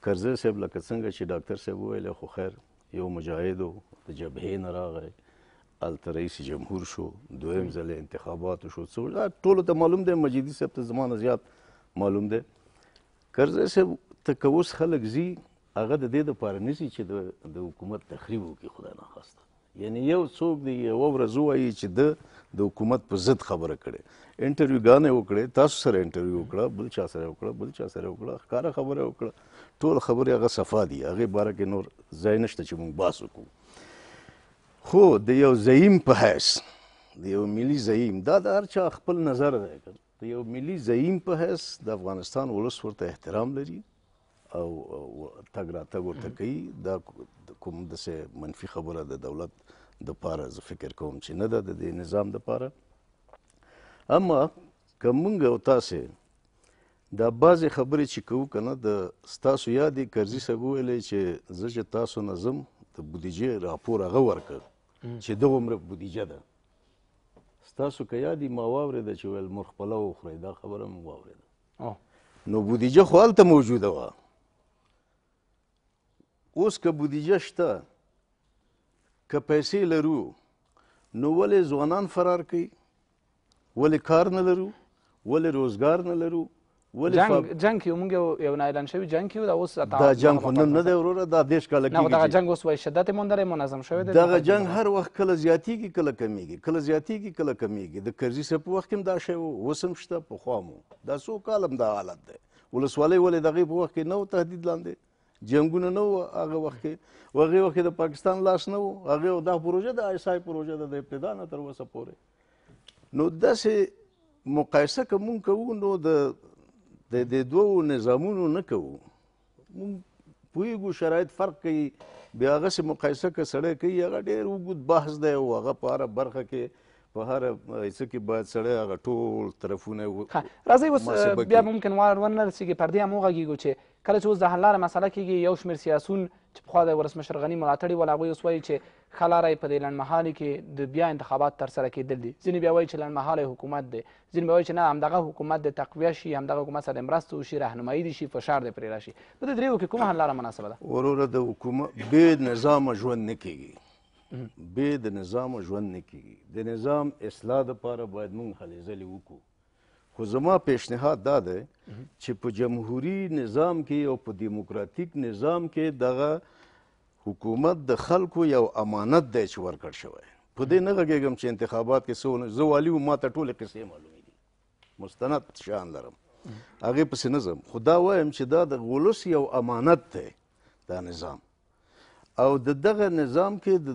کرزی صاحب لکه څنګه چې ډاکټر صاحب وویل خو خیر یو مجاهد و د جبهې نه راغی هلته رئیس جمهور شو دویم ځل انتخابات شو څو ټولو ته معلوم دی مجیدي صاحب ته زما نه زیات معلوم دی کرزی صاحب ته که اوس خلک ځي هغه د دې لپاره نه ځي چې د د حکومت تخریب وکړي خدای ناخواسته یعنی یو څوک دی یوه ورځ ووایي چې ده د حکومت په ضد خبره کړې انټرویوګانې وکړې تاسو سره انټرویو وکړه بل چا سره وکړه بل چا سره وکړه ښکاره خبره وکړه ټول خبرې هغه صفا دي هغې باره کې نور ځای نشته چې موږ باس وکړو خو د یو زعیم په حیث د یو ملي زعیم دا د هر چا خپل نظر دی که د یو ملي زعیم په حیث د افغانستان ولس ورته احترام لري او تګ را تګ ورته کوي دا کوم د سه منفي خبره د دولت د پاره زه فکر کوم چې نه ده د دې نظام د پاره اما کومګه او تاسو دا بعضې خبرې چې کوو که نه د ستاسو یاد یې کرزي صاحب وویلی چې زه چې تاسو نه ځم د بودیجې راپور هغه ورکړ چې دغومره بودیجه ده ستاسو که یاد وي ما واورېده چې ویل مور خپله وخورئ دا خبره مې واورېده نو بودیجه خو هلته موجوده وه اوس که بودیجه شته که پیسې لرو نو ولې ځوانان فرار کوي ولې کار نه لرو ولې روزګار نه لرو ولې جنګ په... جنګ کې موږ یو یو نایلان شوی جنګ کې دا اوس دا جنګ خو نن نه دی وروره دا دیش کاله کېږي دا جنګ اوس وای شدت موندره منظم شوی دی دا جنګ هر وخت کله زیاتیږي کله کمیږي کله زیاتیږي کله کمیږي د کرزي سپ وخت کې دا شی اوس هم شته په خو مو دا سو کالم دا حالت دی ولسوالۍ ولې دغه په وخت کې نو تهدید لاندې جنگونه نه و هغه وخت کې هغه وخت د پاکستان لاس نه و هغه دا پروژه د آی اس آی پروژه د ابتدا نه تر اوسه پورې نو داسې مقایسه که مونږ کوو نو د د دوو نظامونو نه کوو مونږ پوهېږو شرایط فرق کوي بیا هغسې مقایسه که سړی کوي هغه ډېر اوږد بحث دی او هغه په هره برخه کې په هر څه کې باید سړی هغه ټول طرفونه راځي اوس بیا ممکن وار ورنه رسیږي پر دې هم وغږیږو چې کله چې اوس د حل لاره مسله کېږي یو شمېر سیاسون چې پخوا د ولسمشر غني ملاتړي ول هغوی اوس وایي چې ښه لاره یې په دې لنډمهالي کې د بیا انتخابات ترسره کېدل دي. ځینې بیا وایي چې لنډمهالی حکومت دی، ځینې بیا وایي چې نه همدغه حکومت دې تقویه شي، همدغه حکومت سره دې مرسته وشي، رهنمایي دې شي، فشار دې پرې راشي. په دې درېیو کې کومه حل لاره مناسبه ده؟ وروره د حکومت بې نظامه ژوند نه کېږي. بې د نظامه ژوند نه کېږي. د نظام اصلاح لپاره باید موږ هلې ځلې وکړو. خو زما پیشنهاد دا دی چې په جمهوري نظام کې او په دیموکراتیک نظام کې دغه حکومت د خلکو یو امانت دی چې ورکړ شوی په دې نه غږېږم چې انتخابات کې څه ونه زه والي وم ما ته ټولې قصې معلومې دي مستند شان لرم هغې پسې نه ځم خو دا وایم چې دا د ولس یو امانت دی دا نظام او د دغه نظام کې د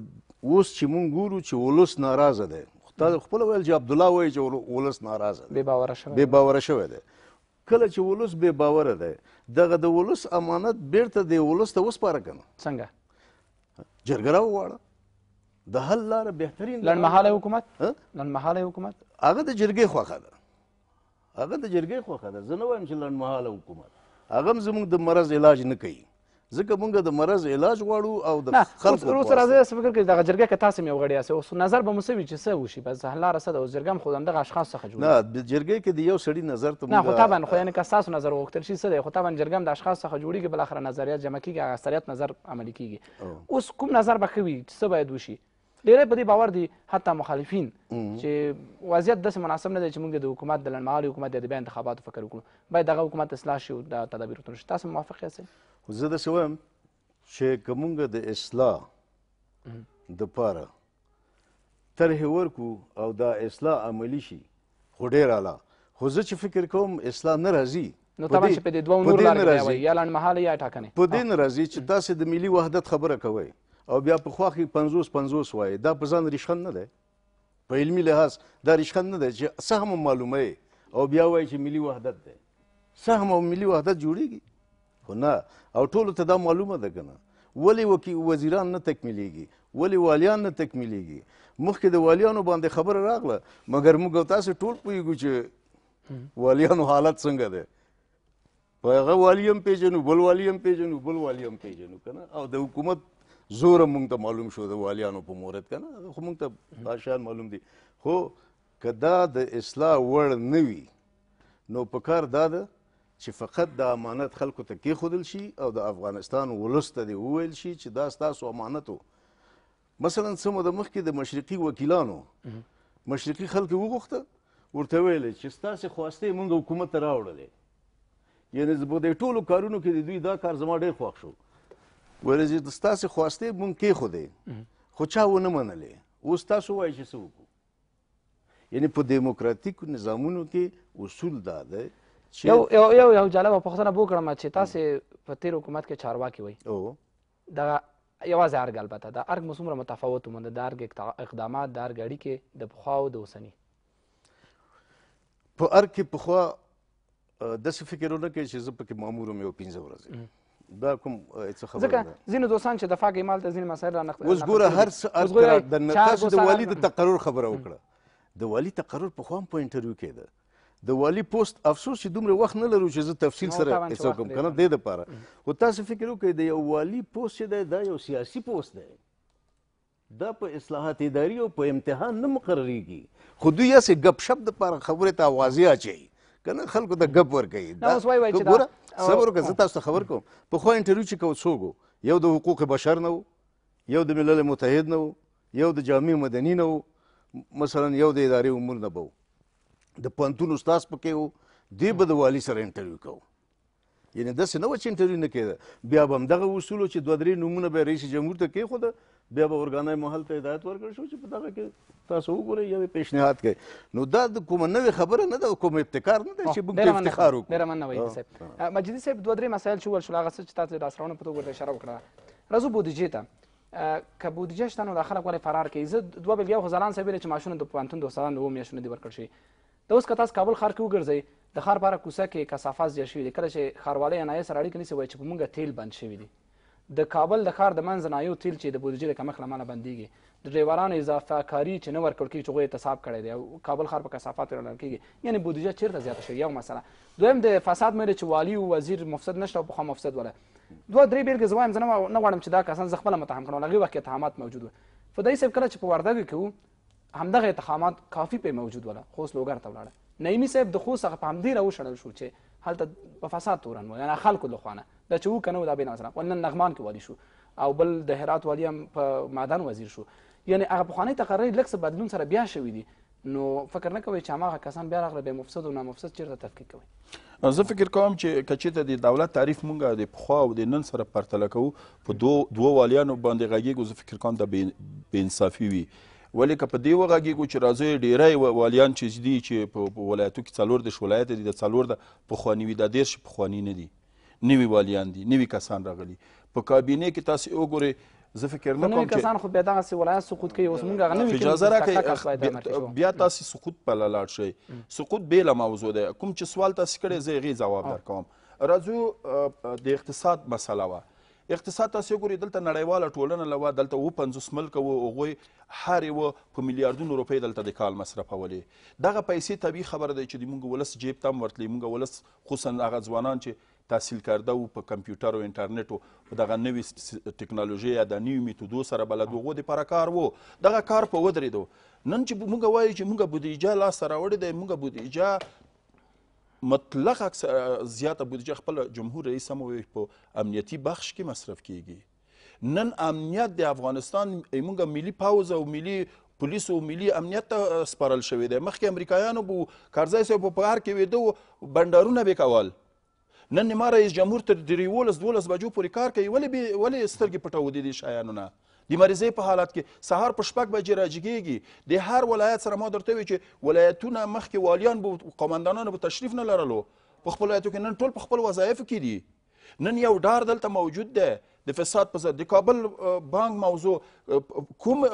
اوس چې مونږ ګورو چې ولس ناراضه دی تا خپل ویل چې عبد الله وایي چې ولس ناراضه دی بې باوره شوی بې باوره شوی دی کله چې ولس بې باوره دی دغه د ولس امانت بیرته دی ولس ته وسپاره کنه څنګه جرګه راوغواړه د حل لاره بهترین لنډمهالی حکومت لنډمهالی حکومت هغه د جرګې خوښه ده هغه د جرګې خوښه ده زه نه وایم چې لنډمهاله حکومت هغه هم زموږ د مرض علاج نه کوي ځکه مونږ د مرض علاج غواړو او د نه خلکو اوس اوس راځي څه فکر کوي دغه جرګه که تاسو مې غړي یاست اوس نظر به مو څه وي چې څه وشي بس حل لاره څه ده اوس جرګه هم خو دغه اشخاص څخه جوړه نه د جرګې کې د یو سړي نظر ته نه خو طبعا خو یعنی که تاسو نظر وغوښتل شي څه دی خو طبعا جرګه هم د اشخاص څخه جوړیږي بل اخر نظریات جمع کیږي هغه اکثریت نظر عملي کیږي اوس کوم نظر به ښه وي څه باید وشي ډیری په دې باور دي حتی مخالفین چې وضعیت داسې مناسب نه دی چې موږ د حکومت د لنډمهالي حکومت یا د بیا انتخاباتو فکر وکړو باید دغه حکومت اصلاح شي او دا تدابیر ورته ونشي تاسو موافق یاست زه داسې وایم چې که موږ د اصلاح دپاره طرحې ورکړو او دا اصلاح عملي شي خو ډیر اعلی خو زه چې فکر کوم اصلاح نه راځي نو طبعا چې په دې دوه نور لار کې وایي یا لنډمهاله یا ټاکنې په دې نه راځي چې تاسو د ملي وحدت خبره کوئ او بیا په خوا کې 50 50 وایي دا په ځان ریښن نه دی په علمي لحاظ دا ریښن نه دی چې سهم معلومه او بیا وایي چې ملي وحدت دی سهم او ملي وحدت جوړیږي خو نه او ټولو ته دا معلومه ده کنه ولی وکی وزیران نه تکمیلیږي ولی والیان نه تکمیلیږي مخکې د والیانو باندې خبره راغله مګر موږ تاسو ټول پوهیږو چې والیانو حالت څنګه دی په هغه والی هم پیژنو بل والی هم پیژنو بل والی هم پیژنو کنه او د حکومت زور مونږ ته معلوم شو د والیانو په مورد کنه خو مونږ ته دا شان معلوم دي خو کدا د اصلاح وړ نه وي نو په کار دا ده چې فقط دا امانت خلکو ته کېښودل شي او د افغانستان ولس ته دې وویل شي چې دا ستاسو امانت و مثلا څه موده مخکې د مشرقي وکیلانو مشرقي خلک وغوښته ورته ویل چې ستاسو خواسته مونږ حکومت ته راوړلې یعنی زه په دې ټولو کارونو کې د دوی دا کار زما ډېر خوښ شو ویل چې ستاسو خواسته مونږ کې خو دې خو چا ونه منلې اوس تاسو وایي چې څه وکړو یعنی په دیموکراتیکو نظامونو کې اصول دا دی چې یو یو یو یو جالبه پوښتنه به وکړم چې تاسو په تیر حکومت کې چارواکي وای او دا یوازې ارګ البته دا ارګ مو څومره متفاوت وموند د ارګ اقدامات د ارګ اړیکې د پخوا او د اوسني په ارګ کې پخوا داسې فکر ونه کړئ چې زه پکې مامور یم یو پنځه ورځې دا کوم څه خبره ده ځینې دوستان چې د فاق ایمال ته ځینې مسایل را نقل اوس ګوره هر څه د تاسو د والي د تقرر خبره وکړه د والي تقرر په خو هم په انټرویو کې ده د والي پوسټ افسوس چې دومره وخت نه لرو چې زه تفصیل سره هڅه کوم کنه د دې لپاره خو تاسو فکر وکړئ د یو والي پوسټ چې دی دا یو سیاسي پوسټ دی دا په اصلاحات اداري او په امتحان نه مقرریږي خو دوی هسې ګپ شپ دپاره خبرې ته اوازې اچوي که نه خلکو ته ګپ ورکوي دا اوس وایي وایي چې دا ګوره صبر وکړه زه تاسو ته خبر کوم پخوا انټرویو چې کوو څوک وو یو د حقوق بشر نه وو یو د ملل متحد نه وو یو د جامع مدني نه وو مثلا یو د ادارې امور نه به وو د پوهنتون استاذ پکې وو دی به د والي سره انټرویو کوو یعنی داسې نه وه چې انټرویو نه کېده بیا به همدغه اصول و چې دوه درې نومونه به یې رئیس جمهور ته کېښوده بیا به ارګانای محل ته هدایت ورکړل شو چې په دغه کې تاسو وګورئ یو یې پیشنهاد کوي نو دا د کومه نوې خبره نه ده او کوم ابتکار نه دی چې موږ پرې افتخار وکړو ډېره مننه وحید صاحب مجیدي صاحب دوه درې مسایل چې وویل شول هغه څه چې تاسو د لاسرونه په توګه ورته اشاره وکړه راځو بودجې ته که بودجه شته نو دا خلک ولې فرار کوي زه دوه به بیا خو ځلان صاحب ویل چې معاشونه د پوهنتون د استادانو د اوو میاشتو نه دي ورکړل شوي ته اوس که تاسو کابل ښار کې وګرځئ د ښار په هره کوڅه کې کثافات زیات شوي دي کله چې ښاروالۍ عنایې سره اړیکه نیسي وایي چې په مونږ تیل بند شوي دي د کابل د ښار د منځ عنایو تیل چې د بودجې د کمښت له امله بندیږي د ډریورانو اضافه کاري چې نه ورکول کیږي چې هغوی یې تصاب کړی دی او کابل ښار په کثافاتو اعلان کیږي یعنی بودجه چیرته زیاته شوې یو مسله دویم د فساد مې چې والي او وزیر مفسد نشته او پخوا مفسد وله دوه درې بیلګې زه وایم زه نه غواړم چې دا کسان زه خپله متهم کړم هغه وخت کې اتهامات موجود وو فدایي صاحب کله چې په وردګو کې همدغه اتهامات کافي په موجود ولا خوست لوګر ته ولاړه نعیمی صاحب د خوست هغه په همدې راوشړل شو چې هلته په فساد تورن و یعنی خلکو له خوانه د چې وکنه دا به نظر ولنه نغمان کې والی شو او بل د هرات والی هم په معدن وزیر شو یعنی هغه په خوانی تقریر لکس بدلون سره بیا شوې دي نو فکر نه کوي چې هغه کسان بیا راغله به مفسد او نامفسد چیرته تفکیک کوي زه فکر کوم چې که چېرته د دولت تعریف مونږ د پخوا او د نن سره پرتله کوو په دوو دوو والیانو باندې غږېږو زه فکر کوم دا بېانصافي وي ولې که په دې وغږېږو چې راځئ ډېری والیان چې دي چې په ولایتو کې څلور دېرش ولایت دي د څلور د پخواني وي دا دېرش پخواني نه دي نوي والیان دي نوي کسان راغلي په کابینه کې تاسو وګورئ زه فکر نه کوم چې کسان خو بیا دغه سی ولایت سقوط کوي اوس مونږ هغه نوي اجازه راکړئ بیا تاسو سقوط په لاړ شئ سقوط بیل موضوع ده کوم چې سوال تاسو کړی زه غي جواب درکوم راځو د اقتصاد مسله وه اقتصاد تاسو ګوري دلته نړیواله ټولنه لوا دلته و 50 ملک وو او غوي هر یو په میلیارډونو روپۍ دلته د کال مصرفولې دغه پیسې طبي خبره ده چې د موږ ولس جیب تام ورتلې موږ ولس خوصاً هغه ځوانان چې تحصیل کرده وو، په کمپیوټر او انټرنیټ او په دغه نوي ټکنالوژۍ یا د نوي میتودو سره بلد وو، هغو دپاره کار وو، دغه کار په ودرېدو. نن چې موږ وایو چې موږ بودیجه لاس ته راوړې ده، موږ بودیجه مطلق زیاته بودیجه خپله جمهور رئیس هم وویل په امنیتي بخش کې مصرف کېږي. نن امنیت د افغانستان ایمونګه ملي پوځ او ملي پولیس او ملي امنیت ته سپارل شوی دی مخکې امریکایانو بو کرزی صاحب په پهار کې ویده و بنډارونه به کول نن نیما رئیس جمهور تر دریولس دولس بجو پورې کار کوي ولې بی ولې سترګې پټوو د دې شیانو نه د مریضۍ په حالت کې سهار په شپږ بجې راجګېږي د هر ولایت سره ما درته وی چې ولایتونه مخکې والیان بو قومندانانو به تشریف نه لرلو په خپل ولایتو کې نن ټول په خپل وظایفو کې دي نن یو ډار دلته موجود دی د فساد په د کابل بانک موضوع کوم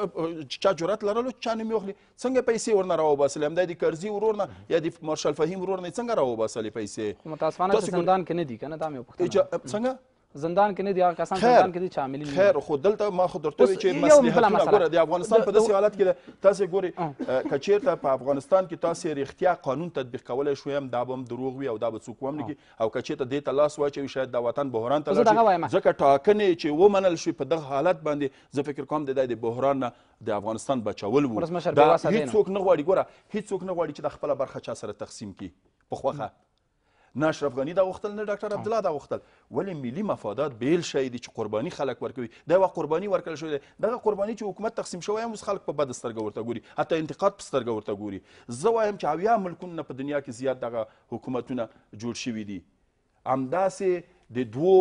چا جرأت لرلو چا نوم واخلي څنګه پیسې ورنه راوباسلې همدا د کرزي ورور نه یا د مارشال فهیم ورور نه څنګه راوباسلې پیسې متاسفانه په زندان کې نه دي کنه دا مې پوښتنه څنګه زندان کې نه دي هغه کسان زندان کې دي چې عاملین خیر خو دلته ما خو درته وی چې مصلحتونه ګوره د افغانستان په داسې حالت کې تاسو ګوري کچیرته په افغانستان کې تاسو رښتیا قانون تطبیق کولای شوي هم دا به هم دروغ وي او دا به څوک هم نه او که چېرته دې ته لاس واچوي شاید دا وطن بحران ته لاړ شي ځکه ټاکنې چې ومنل شوې په دغه حالت باندې زه فکر کوم د د بحران نه د افغانستان بچول وو دا هیڅوک نه غواړي ګوره هیڅوک نه غواړي چې د خپل برخه چا سره تقسیم کی په خوخه نه اشرف غنی دا غوښتل نه ډاکټر عبد الله دا غوښتل ولې ملي مفادات بیل شي دي چې قرباني خلک ورکوي دا یو قرباني ورکړل شوې ده دغه قرباني چې حکومت تقسیم شوی هم اوس خلک په بد سترګه ورته ګوري حتی انتقاد په سترګه ورته ګوري زه وایم چې اویا ملکونه په دنیا کې زیات دغه حکومتونه جوړ شوي دي همداسې د دوو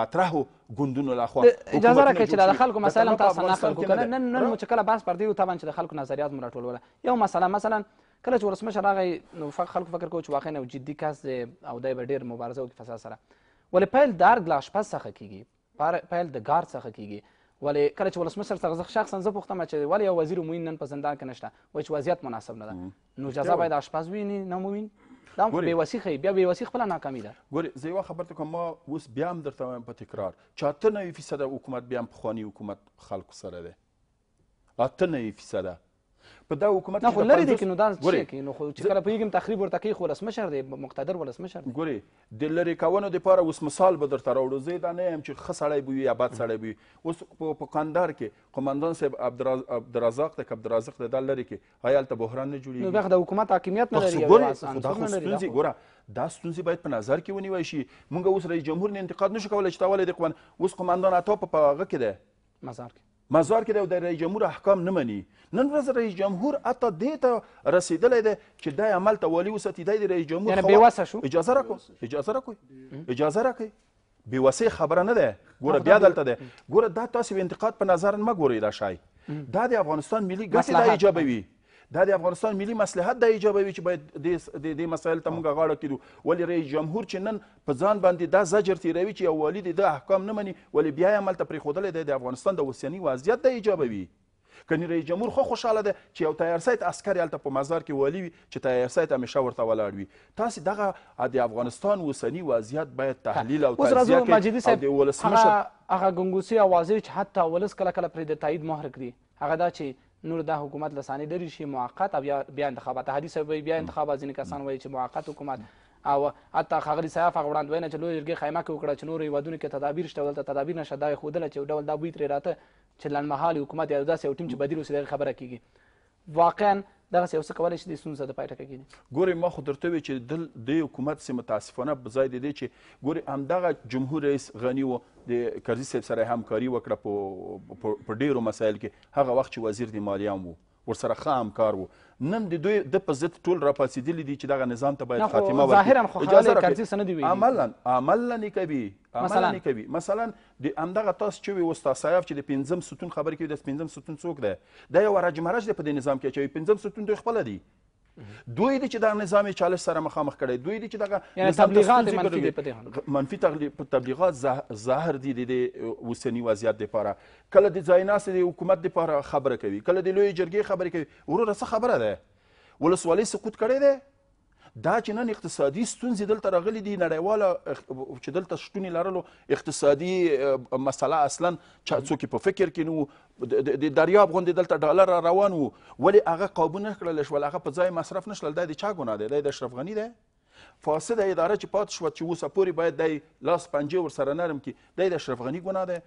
مطرحو ګوندونو لا خو اجازه راکړئ چې د خلکو مسایل هم تاسو نه خلکو کنه نن نن مو چې کله بحث پر دې طبعا چې د خلکو نظریات مو راټولول یو مسله مثلا کله چې ولسمشر راغی نو فقط خلکو فکر کوي چې واقعا یو جدي کس دی او دی به ډېر مبارزه وکړي فساد سره ولې پیل دار ګلاش پس څخه کیږي پیل د ګارد څخه کیږي ولې کله چې ولسمشر څخه زه شخصا زه پوښتم چې ولې یو وزیر موین نن په زندان کې نشته وایي چې وضعیت مناسب نه ده نو جزا باید اشپز وي نه موین دا خو بې وسي ښیي بیا بې وسي خپله ناکامي ده ګورې زه یوه خبر ته کوم ما اوس بیا هم درته وایم په تکرار چې اته نوي فیصده حکومت بیا هم پخواني حکومت خلکو سره دی اته نوي فیصده په دا حکومت نه خو لري دي کې نو دا څه کې نو خو چې کله پوهېږم تخریب ورته کوي خو ولسمشر دی مقتدر ولسمشر دی ګوري د لرې کولو دپاره اوس مثال به درته راوړو زه دا نه یم چې ښه سړی به وي یا بد سړی به وي اوس په قندهار کې قومندان صاحب عبدالرزاق دی که عبدالرزاق دی دا لرې کې آیا هلته بحران نه جوړېږي نو بیا د حکومت حاکمیت نه لري ګوري دا خو ستونزې ګوره دا ستونزې باید په نظر کې ونیول شي موږ اوس رئیس جمهور نه انتقاد نشو کولی چې تا ولې د قومندان اوس قومندان عطا په هغه کې دی مزار کې مزار کې دی او د رئیس جمهور احکام نه مني نن ورځ رئیس جمهور حتی دې ته رسېدلی دی چې دی عمل ته والي وساتي دی د رئیس جمهور یعنی بېوسه شو اجازه راکو اجازه راکو اجازه راکوي بېوسې خبره نه ده ګوره بیا دلته ده ګوره دا تاسو انتقاد په نظر مه ګورئ دا شی دا د افغانستان ملي ګټې دا ایجابوي دا د افغانستان ملي مصلحت دا ایجابوي چې باید دې دې مسایل ته موږ غاړه کړو ولې رئیس جمهور چې نن په ځان باندې دا زجر تیروي چې یو والي دې د احکام نه مني ولې بیا یې عملته پرېښودلی دی د افغانستان د اوسني وضعیت دا ایجابوي کني رئیس جمهور خو خوشاله دی چې یو تیار سایت عسکر هلته په مزار کې والي وي چې تیار سایت همیشه ورته ولاړ وي تاسو دغه د افغانستان اوسنی وضعیت باید تحلیل او تجزیه کړئ او د ولسمشر هغه ګنګوسې اوازې چې حتی ولس کله کله پرې د تایید مهر کړي هغه دا چې نور دا حکومت له سانې لرې شي مؤقت او بیا بیا انتخابات حدیث صاحب وایي بیا انتخابات ځینې کسان وایي چې مؤقت حکومت او حتی ښاغلي سیاف هغه وړاندوینه چې لویې جرګې خیمه کې وکړه چې نورو هېوادونو کې تدابیر شته دلته تدابیر نشته دا یې ښودله چې یو ډول دا بوی ترې راته چې لنډمهالی حکومت یا داسې یو ټیم چې بدیل اوسي د هغې خبره کېږي واقعا دغسې یو څه کولای شي دې ستونزه د پای ټکی کېني. ګورې ما خو درته وې چې دل دې حکومت سې متاسفانه په ځای دې دې چې ګورې همدغه جمهور رئیس غني و د کرزي صاحب سره همکاري وکړه په په ډېرو مسایل کې هغه وخت چې وزیر د مالیه هم و ورسره ښه همکار و نن د دوی د په ضد ټول راپاڅېدلي دي چې دغه نظام ته باید خاتمه ورکړي ظاهرا خو ښاغلی کرزي څه نه دي ویلي عملا عملا یې کوي عملا یې کوي مثلا د همدغه تاس چوي اوس تاسايف چې د پنځم ستون خبرې کوي د پنځم ستون څوک دی دا یو رج مرج دی په دې نظام کې چې پنځم ستون دوی خپل دي دوی دي چې دا نظام چالش سره مخامخ کړي دوی دي چې دغه یعنی تبلیغات منفي دي په دې منفي تبلیغات ظاهر دي د وسنی وضعیت لپاره کله د ځایناس د حکومت لپاره خبره کوي کله د لوی جرګې خبره کوي وروره څه خبره ده ولسوالۍ سقوط کړي ده دا چې نن اقتصادي ستونزې دلته راغلي دي نړیواله چې دلته شتون لرلو اقتصادي مسله اصلا چا څوک په فکر کې نو د دریاب غوندې دلته ډالر روان وو ولې هغه قابو نه کړل شول هغه په ځای مصرف نه شول دا د چا ګناه دی د اشرف غني دی فاسده اداره چې پاتې شوه چې اوسه پورې باید دی لاس پنجې ورسره نرم کړي دی د اشرف غني ګناه دی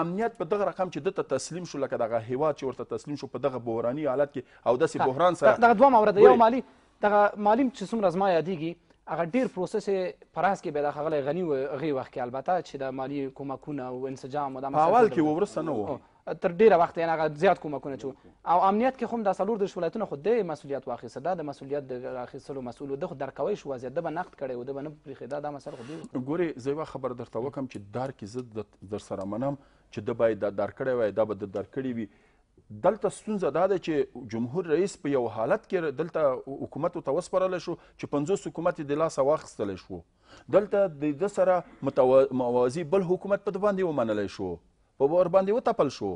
امنیت په دغه رقم چې دته تسلیم شو لکه دغه هیواد چې ورته تسلیم شو په دغه بحراني حالت کې او داسې بحران سره دغه دوه مورد یو مالی دغه معلم چې څومره زما یادېږي هغه ډیر پروسس پراس کې به د خغلی غنی و غي وخت کې البته چې د مالی کومکونه او انسجام او د اول کې ورسره نه وو تر ډیره وخت یې هغه زیات کومکونه چو او امنیت کې هم د سلور د ولایتونو خو د مسولیت واخیسته دا د مسولیت د اخیستلو مسول د خو درکوي شو وضعیت د نقد کړي او د بنه پرې دا د مسله خو دی ګوري زه یو خبر درته وکم چې دار کې زه در سره منم چې د باید د دار کړي وای دا به د دار کړي وي دلته ستونزه دا ده چې جمهور رئیس په یو حالت کې دلته حکومت ته وسپارل شو چې 50 حکومت د لاسه واخیستل شو دلته د د سره متوازی بل حکومت په باندې ومنل شو په ور باندې وتپل شو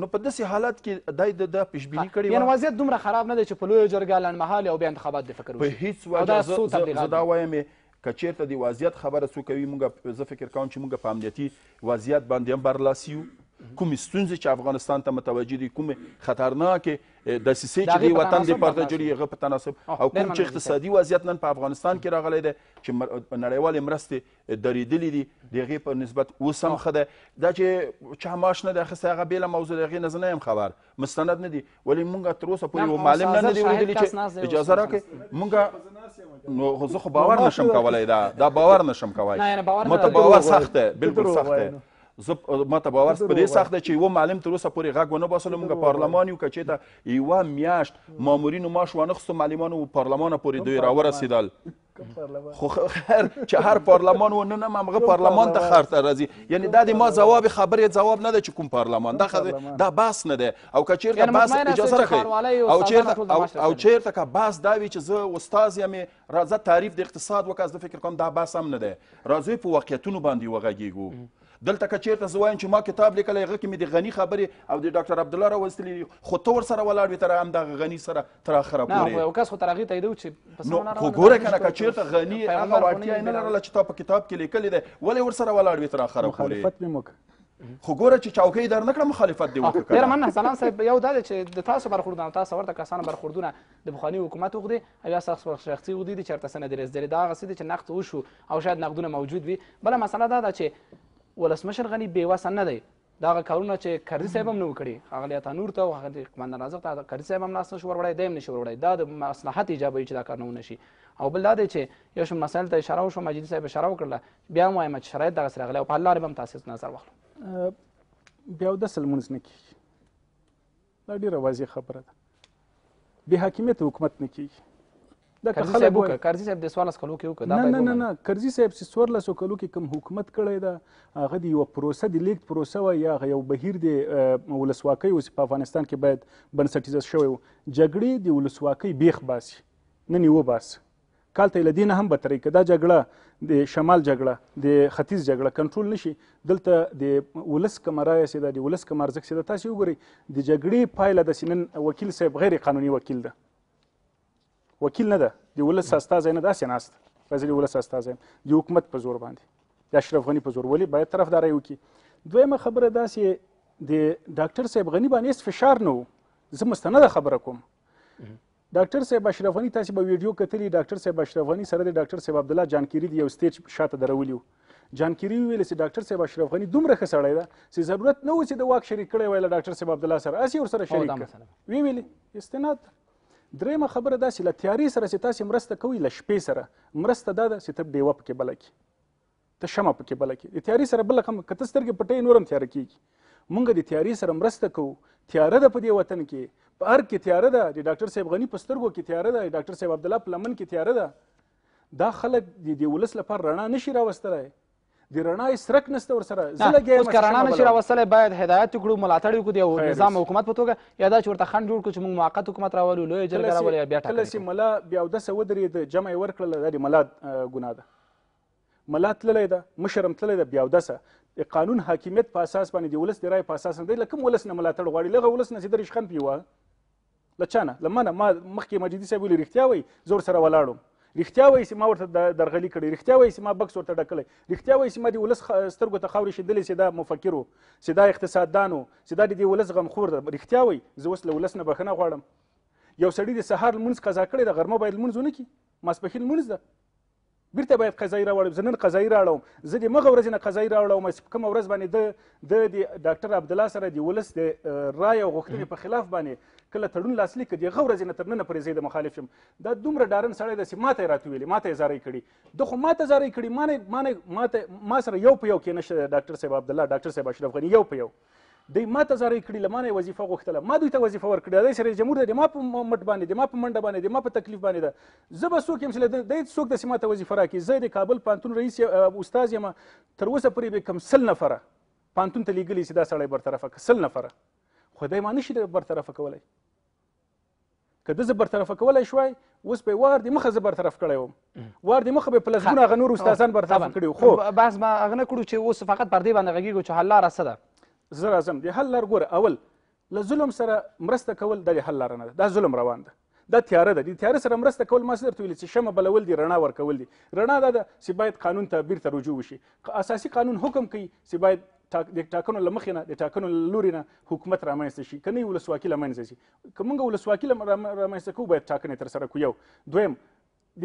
نو په داسې حالت کې دای د د پیشبینی کړی یعنی وضعیت دومره خراب نه دی چې په لوی جرګه لنډمهاله او بیا انتخابات د فکر وشي په هیڅ وجه زه دا وایم که چیرته دی وضعیت خبره څوک کوي موږ زه فکر کوم چې موږ په امنیتي وضعیت باندې هم برلاسي یو کومې ستونزې چې افغانستان ته متوجه دي کومې خطرناکې دسیسې چې دی وطن د پرته جوړي هغه په تناسب او کوم چې اقتصادي وضعیت نن په افغانستان کې راغلی دی چې نړیوالې مرستې درېدلې دي د هغې په نسبت اوس هم ښه دی دا چې چا معاش نه دی اخیستی هغه بېله موضوع د هغې نه زه نه یم خبر مستند نه دي ولې مونږ تر اوسه پورې و معلم نه دی ویلي چې اجازه راکړي مونږ نو خو زه خو باور نشم کولای دا دا باور نشم کولای مته باور سخت دی بالکل سخت دی زه ماته باور په دې سخت دی چې یو معلم تر اوسه پورې غږ ونه باسلو موږ پارلمان یو که چېرته یوه میاشت مامورینو معاش وانخستو معلمانو پارلمان پورې دوی راورسېدل خو خیر چې هر پارلمان و نه نم هغه پارلمان ته خر ته راځي یعنی دا د ما جواب خبرې جواب نه ده چې کوم پارلمان دا دا بحث نه ده او که چیرته بحث اجازه راکړي او چیرته او چیرته که بحث دا وي چې زه استاد یم راځه تعریف د اقتصاد وکړه زه فکر کوم دا بحث هم نه ده راځي په واقعیتونو باندې وغږیږو دلته که چیرته زه وایم چې ما کتاب لیکلی هغه کې مې د غني خبرې او د ډاکټر عبدالله راوستلي دي خو ته ورسره ولاړ وې تر همدغه غني سره تر اخره نه پورې یو کس خو تر هغې تاییدو چې په نو سمه لاره خو باندې ګوره که نه که چې چیرته غني هغه پیغمبر خو وړتیا یې نه نه لرله چې تا په کتاب کې لیکلې دی ولې ورسره ولاړ وې تر اخره پورې مخالفت مې موکه خو ګوره چې چوکۍ در نه کړه مخالفت دې وکړه ډېره مننه ځلاند صاحب یو دا دی چې د تاسو برخوردونه او تاسو ورته کسانو برخوردونه د پخواني حکومت اوږدې او یا ستاسو شخصي اوږدې دي چېرته څه نه دي رسېدلي دا هغه څه دي چې نقد وشو او شاید نقدونه موجود وي بله مسله دا ده چې ولسمشر غني بې وسه نه دی دا هغه کارونه چې کرزي صاحب هم نه وکړي ښاغلی عطانور ته او ښاغلی قمندان رازق ته کرزي صاحب هم لاس نشي وروړی دی هم نشي وروړی دا د مصلحت ایجابوي چې دا کارونه ونه شي او بل دا دی چې یو شمېر مسایل ته اشاره وشوه مجیدي صاحب اشاره وکړله بیا هم وایم چې شرایط دغسې راغلی او په حل لارې به هم تاسې نظر واخلو بیا اودس لمونځ نه کېږي دا ډیره واضح خبره ده به حاکمیت حکومت نه کیږي دا کرزی صاحب وکړه کرزی صاحب د 14 کلو کې وکړه نه نه نه نه کرزی صاحب چې 14 کلو کې کوم حکومت کړی دا هغه دی یو پروسه دی لیک پروسه و یا یو بهیر دی ولسواکۍ اوس په افغانستان کې باید بنسټیزه شوی جګړې دی ولسواکۍ بیخ باسي نه نیو باسي کال ته له دې نه هم بدتري که دا جګړه د شمال جګړه د ختیځ جګړه کنټرول نشي دلته د ولس کومه رایه سي ده د ولس کوم ارزښت سي ده تاسو وګورئ د جګړې پایله د سینن وکیل صاحب غیر قانوني وکیل ده وکیل نه ده د ولس استازی نه داسې ناست راځي د ولس استازی د حکومت په زور باندې د اشرف غني په زور ولې باید طرفداري وکړي دویمه خبره دا چې د ډاکټر صاحب غني باندې هیڅ فشار نه و زه مستنده خبره کوم ډاکټر صاحب اشرف غنی تاسو به ویډیو کتلی ډاکټر صاحب اشرف غنی سره د ډاکټر صاحب عبد الله جانکيري دی یو سټیج شاته درولي وو جانکيري ویل چې ډاکټر صاحب اشرف غنی دومره ښه سړی ده چې ضرورت نه و چې د واک شریک کړی وای له ډاکټر صاحب عبد الله سره اسی ور سره شریک کړ وی ویل استناد درېمه خبره دا چې له تیارې سره چې تاسو مرسته کوئ له شپې سره مرسته دا ده چې ته ډیوه پکې بله کړي ته شمع په کې بله کې د تیارې سره بله کم که ته سترګې پټې نور هم تیاره کېږي مونږ د تیارې سره مرسته کوو تیاره ده په دې وطن کې په ارګ کې تیاره ده د ډاکټر صاحب غني په سترګو کې تیاره ده د ډاکټر صاحب عبدالله په لمن کې تیاره ده دا خلک د دې ولس لپاره رڼا نشي راوستلی د رڼا سرک نسته ورسره زه لګیا اوس که رڼا نشي راوستلی باید هدایت وکړو ملاتړ وکړو د یو نظام حکومت په توګه یا دا چې ورته خنډ جوړ کړو چې موږ موقت حکومت راولو لویه جرګه راولو یا بیا ټاکل کله چې ملا بیا اودسه ودرېد جمع یې ورکړله دا د ملا ګناه ده ملا تللی ده مشر هم تللی ده بې اودسه د قانون حاکمیت په اساس باندې د ولس د رای په اساس نه دی له کوم ولس نه ملاتړ غواړي له هغه ولس نه چې د ریشخند پرې ووهه له چا نه له ما نه ما مخکې مجیدي صاحب ویلي رښتیا وایي زه ورسره ولاړم رښتیا وایي چې ما ورته درغلي کړې رښتیا وایي چې ما بکس ورته ډک کړی رښتیا وایي چې ما د ولس سترګو ته خاورې شیندلې چې دا مفکر و چې دا اقتصاددان و چې دا د دې ولس غمخور ده رښتیا وایي زه اوس له ولس نه بښنه غواړم یو سړي د سهار لمونځ قضا کړی د غرمه باید لمونځ ونه کړي ماسپښین لمونځ ده بیرته باید قضایی راوړم زه نن قضایی راړوم زه د مغه ورځ نه قضایی راوړم چې په کوم ورځ باندې د د ډاکټر عبد الله سره د ولس د رای او غوښتنې په خلاف باندې کله تړون لاسلیک دی غو ورځ نه تر نن پرې زید مخالف شم دا دومره ډارن سړی د سیماته راتو ویلې ماته زارې کړي د خو ماته زارې کړي مانه مانه ماته ما سره یو په یو کې نشه ډاکټر صاحب عبد الله ډاکټر صاحب اشرف غنی یو په یو دوی ما ته زارۍ کړي له ما نه یې وظیفه غوښتله ما دوی ته وظیفه ورکړې ده چې رئیس جمهور دی د ما په مټ باندې د ما په منډه باندې د ما په تکلیف باندې ده زه به څوک یم چې له دی څوک داسې ما ته وظیفه راکړي زه د کابل پوهنتون رئیس استاد یم تر اوسه پورې به کم سل نفره پوهنتون ته لیږلي چې دا سړی برطرفه که سل نفره خو دی ما نشي برطرفه کولی که د زه برطرف کولای شوای اوس به وار دې مخه زه برطرف کړی وم وار دې مخه به په لسګونه هغه نور استادان برطرف کړي خو بس ما هغه نه کړو چې اوس فقط پر دې باندې غږېږو چې حل لاره څه ده زه راځم د حل لار ګوره اول له ظلم سره مرسته کول د حل لاره نه ده دا ظلم روان ده دا تیاره ده د تیاره سره مرسته کول ما درته ویلي چې شمه بلول دي رڼا ورکول دي رڼا دا ده چې باید قانون ته بیرته رجوع وشي اساسي قانون حکم کوي چې باید د ټاکنو له مخې نه د ټاکنو له لوري نه حکومت رامنځته شي که نه ولسواکي له منځه ځي که موږ ولسواکي رامنځته کوو باید ټاکنې ترسره کړو یو دویم د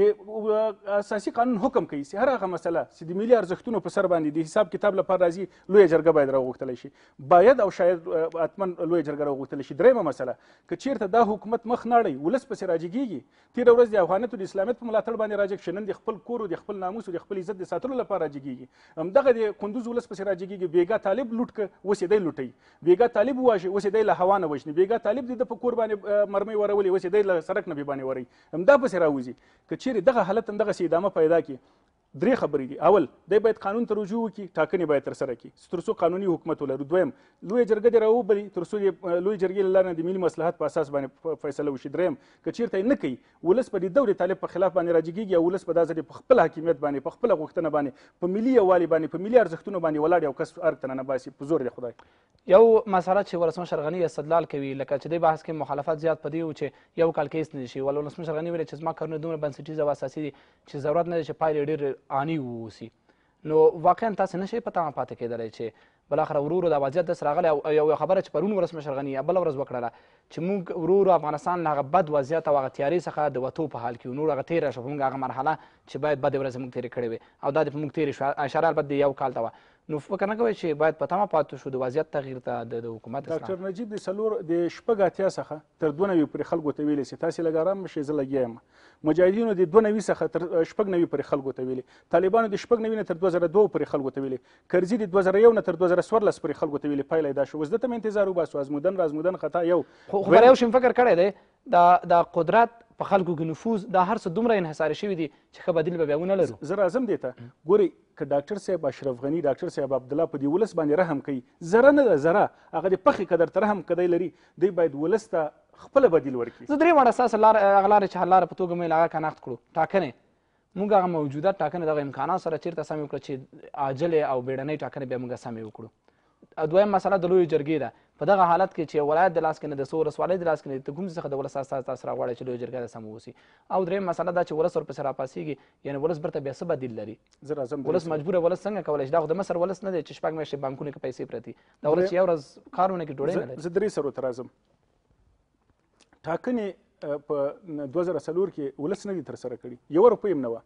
اساسي قانون حکم کوي چې هر هغه مسله چې د ملي ارزښتونو په سر باندې د حساب کتاب لپاره راځي لویه جرګه باید راوغوښتل شي باید او شاید حتما لویه جرګه راوغوښتل شي دریمه مسله که چیرته دا حکومت مخ نه اړوي ولس پسې راجګیږي تېره ورځ د افغانیت او د اسلامیت په ملاتړ باندې راجګ شي نن د خپل کور او د خپل ناموس او د خپل عزت د ساتلو لپاره راجګېږي همدغه د کندوز ولس پسې راجګېږي بېګا طالب لوټ که اوس یې دی لوټوي بېګا طالب وواژه اوس یې دی له هوا نه وژني بېګا طالب د ده په کور باندې مرمۍ ورولې اوس یې دی له سرک نه بېبانې وروي همدا پسې راوځي که چېرې دغه حالت همدغسې ادامه پیدا کړي درې خبرې دي، اول، دی باید قانون ته رجوع وکړي، ټاکنې باید ترسره کړي، چې ترڅو قانوني حکومت ولرو، دویم، لویه جرګه دې راوبلي، ترڅو د لویې جرګې له لارې نه د ملي مصلحت په اساس باندې فیصله وشي، دریم، که چېرته یې نه کوي، ولس به د دور طالب په خلاف باندې راجګېږي او ولس به دا ځلې په خپل حاکمیت باندې، په خپله غوښتنه باندې، په ملي یووالي باندې، په ملي ارزښتونو باندې ولاړ او کس ارګ ته ننباسي، په زور د خدای. یو مسله چې ولسمشر غني استدلال کوي لکه چې دې بحث کې مخالفت زیات په دې و چې یو کال کې هیڅ نه شي ول ولسمشر غني ویل چې زما کارونه دومره بنسټیز او اساسي دي چې ضرورت نه دی چې پایلې ډېر عاني ووسی نو واقعا تاسو نشئ په تمه پاتې کېدلی چې بلاخره ورور د وضعیت داسې راغلی او یو خبره چې پرون ولسمشر غني بله ورځ وکړله چې موږ ورور افغانستان له هغه بد وضعیت او هغه تیارې څخه د وتو په حال کې یو نور هغه تېره شوه موږ هغه مرحله چې باید بدې ورځې موږ تېرې کړې وې او دا دې په موږ تېرې شوه اشاره البته د یو کال ته وه نو فکر نه کوئ چې باید په تمه پاتې شو د وضعیت تغییر ته د حکومت اسلام؟ ډاکټر نجیب د څلور د شپږ اتیا څخه تر دوه نوي پورې خلکو ته ویلي چې تاسې لږ ارام شئ زه لګیا یم مجاهدینو د دوه نوي څخه تر شپږ نوي پورې خلکو ته ویلي طالبانو د شپږ نوي نه تر دوه زره دوه پورې خلکو ته ویلي کرزي د دوه زره یو نه تر دوه زره څوارلس پورې خلکو ته ویلي پایله یې دا شوه اوس ده ته مې انتظار وباسو ازمودن را ازمودن خطا یو خو خو پر یو شین فکر کړی دی د د قدرت په خلکو کې نفوذ دا هر څه دومره انحصاري شوي دي چې ښه بدیل به بیا ونه لرو. زه راځم دې ته، ګورئ که ډاکټر صاحب اشرف غني، ډاکټر صاحب عبدالله په دې ولس باندې رحم کوي، ذره نه ده ذره، هغه د پښې قدر ته رحم که دی لري، دی باید ولس ته خپله بدیل ورکړي. زه درې واړه ستاسو لار هغه لارې چې حل لاره په توګه مو یې له هغه کناخت کړو، ټاکنې، موږ هغه موجوده ټاکنې دغه امکانات سره چیرته سمې وکړو چې عاجلې او بیړنۍ ټاکنې بیا موږ سمې وکړو دویم مسله د لوی جرګې ده په دغه حالت کې چې ولایت د لاس کې نه د څو ولسوالۍ د لاس کې نه ته کوم څخه د ولس استاز تاسو راغواړي چې لوی جرګه د سم وسی او درې مسله دا چې ولس ورپسې راپاسیږي یعنی ولس برته بیا څه بدیل لري زر اعظم ولس مجبور ولس څنګه کولای شي دا خو د مصر ولس نه دی چې شپږ میاشتې بانکونه کې پیسې پرتی دا ولس یو ورځ کارونه کې ډوړې نه لري زه درې سره تر اعظم ټاکنې په دوه زره څلور کې ولس نه دي ترسره کړي یوه روپۍ هم نه وه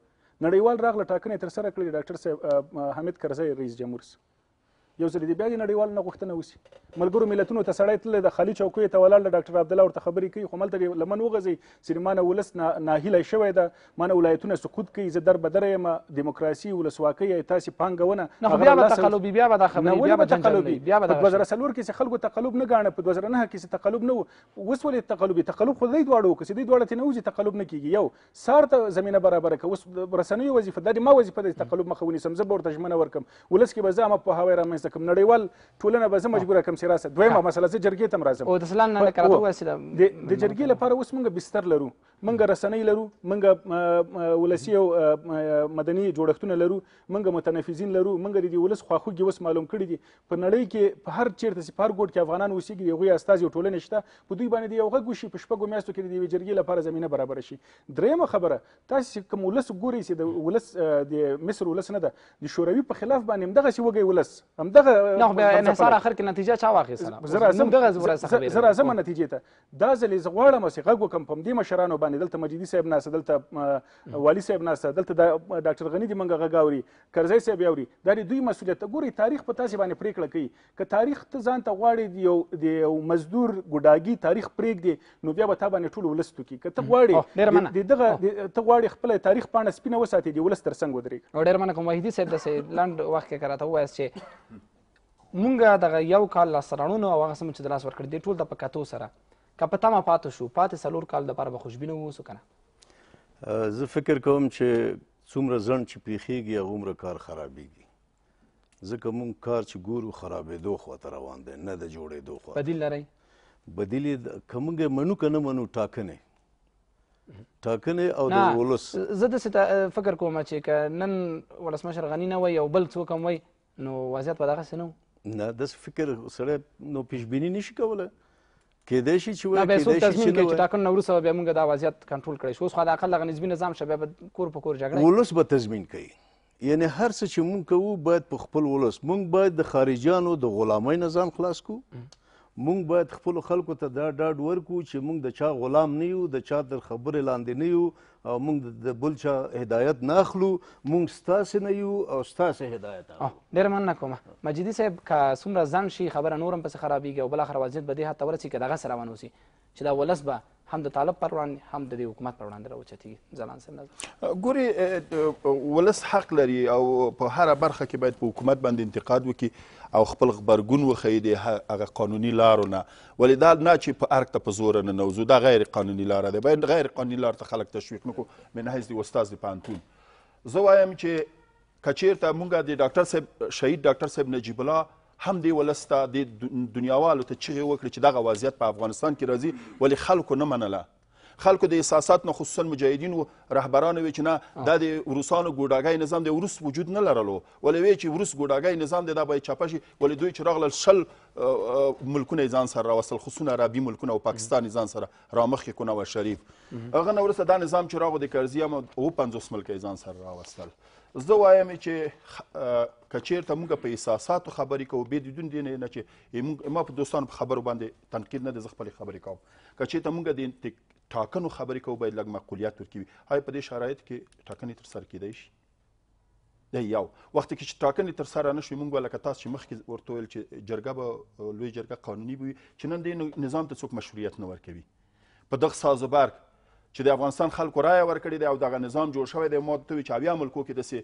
نړیوال راغله ټاکنې ترسره کړې ډاکټر صاحب حامد کرزی رئیس جمهور سي یو ځل دې بیا د نړیوال نه غوښتنه وسی ملګرو ملتونو ته سړی تللی د خالي چوکیو ته ولاړ ډاکټر عبدالله ورته خبرې کوي خو ملته لمن وغځي سلیمانه ولس ناهیلی شوی ده مانه ولایتونه سقوط کوي زه در بدر یم دیموکراسي ولسواکۍ ای تاسو پانګونه نه خو بیا به تقلب بیا به دا خبرې بیا به تقلب بیا به 2004 کې خلکو تقلب نه غاڼه په 2009 کې تقلب نه وس ولې تقلب تقلب خو دې دواړو کې دې دواړه تنه وځي تقلب نه کیږي یو سار ته زمينه برابر کې اوس رسنوي وظیفه د ما وظیفه د تقلب مخه ونیسم زه ورته ژمنه ورکم ولس کې به زه ما په هوا را مې کوم نړیوال ټولنه به زه مجبور کوم چې راسه دویمه مسله زه جرګې تم راځم او د سلام نه کراته وسیله د جرګې لپاره اوس موږ بستر لرو منګه رسنۍ لرو منګه ولسی او مدني جوړښتونه لرو منګه متنفذین لرو منګه د دې ولس خواخوږي وس معلوم کړي دي په نړۍ کې په هر چیرته چې په هر ګوټ کې افغانان اوسېږي د هغوی استازي او ټولنې شته په دوی باندې د یو غږ وشي په شپږو میاشتو کې د یوې جرګې لپاره زمینه برابره شي درېیمه خبره تاسو کوم ولس ګورئ چې د ولس د مصر ولس نه ده د شوروي په خلاف باندې همدغه سی وګي ولس همدغه نه به انحصار اخر کې نتیجه چا واخیستله زه راځم زه راځم نتیجه ته دا ځلې زه غواړم چې غږ وکم په دې مشرانو باندې دلته مجیدي صاحب ناسته دلته والي صاحب ناسته دلته ډاکټر غني دې منګه غږ اوري کرزی صاحب اوري دا دوی مسولیت ګوري تاریخ په تاسو باندې پریکړه کوي که تاریخ ته ځان ته غواړي یو د مزدور ګډاګي تاریخ پریک دی نو بیا به تا باندې ټول ولستو کی که ته غواړي د دغه ته غواړي خپل تاریخ پانه سپینه وساتي دی ولست ترڅنګ ودرېږي ډېر مننه کوم وحیدي صاحب د سیلند وخت کې کراته وایس چې مونږ دغه یو کال لاسته راوړنو او هغه څه مو چې د لاس ورکړي دې ټول ته په کتو سره که په تمه پاتې شو پاتې څلور کال دپاره به خوشبینه واوسو که نه زه فکر کوم چې څومره ځنډ چې پېښېږي هغومره کار خرابېږي ځکه مونږ کار چې ګورو خرابېدو خواته روان دی نه د جوړېدو خوا بدیل لرئ بدیل یې که مونږ یې منو که نه منو ټاکنې ټاکنې او د ولس زه داسې فکر کوم چې که نن ولسمشر غني نه وای او بل څوک هم وای نو وضعیت به دغسې نه نه داسې فکر سړی نو پیشبیني نشي کولی کېدای شي چې وایي کېدای شي چې نو چې ټاکنو نه وروسته بیا موږ دا وضعیت کنټرول کړی شو اوس خو د اقل دغه نسبي نظام شه بیا به کور په کور جګړه ولس به تضمین کوي یعنی هر څه چې موږ کوو باید په خپل ولس موږ باید د خارجیانو د غلامۍ نه ځان خلاص کړو موږ باید خپلو خلکو ته دا ډاډ ورکړو چې موږ د چا غلام نه یو، د چا تر خبرې لاندې نه یو او موږ د بل چا هدایت نه اخلو، موږ ستاسې نه یو او ستاسې هدایت اخلو. ډېره مننه کوم. مجیدي صاحب که څومره ځنډ شي خبره نور هم پسې خرابېږي او بالاخره وضعیت به دې حد ته ورسېږي که دغسې روان اوسي. چې دا ولس به هم د طالب پر وړاندې هم د دې حکومت پر وړاندې راوچتي ځلان سم نظر ګوري ولس حق لري او په هر برخه کې باید په حکومت باندې انتقاد وکړي او خپل خبرګون وښيي د هغه قانوني لارو نه ولې دا نه چې په ارګ ته په زور نه نوځو دا غیر قانوني لار ده باید غیر قانوني لار ته خلک تشویق نکو من حیث دی استاد دی پانتون زه وایم چې که چیرته مونږه د ډاکټر صاحب شهید ډاکټر صاحب نجیب الله هم دی ولس ته د دنیاوالو ته چغې وکړي چې دغه وضعیت په افغانستان کې راځي ولې خلکو نه منله خلکو د احساسات نه خصوصا مجاهدین و رهبران وی چې نه دا د روسانو ګوډاګی نظام د روس وجود نه لرلو ولې وی چې روس ګوډاګی نظام دی دا باید چاپه شي ولې دوی چې راغلل شل ملکونه ځان سره راوستل خصوصا عربي ملکونه او پاکستان ځان سره رامخ کې کونه و شریف هغه نو ورسره دا نظام چې راغو د کرزی هم او 50 ملک ځان سره راوستل زه وایم چې که چیرته موږ په احساساتو خبرې کوو بې دیدون دې نه چې ما په دوستانو په خبرو باندې تنقید نه دی زه خپلې خبرې کوم که چیرته موږ د ټاکنو خبرې کوو باید لږ معقولیت ورکړي وي آیا په دې شرایط کې ټاکنې تر سره کیدای شي دی یو وخت کې چې ټاکنې تر سره نه شوې موږ به لکه تاسو چې مخکې ورته ویل چې جرګه به لوی جرګه قانوني به وي چې نن دې نظام ته څوک مشروعیت نه ورکوي په دغه ساز و برق چې د افغانستان خلکو رایه ورکړې ده او دغه نظام جوړ شوی دی ما ته وی چې اویا ملکو کې داسې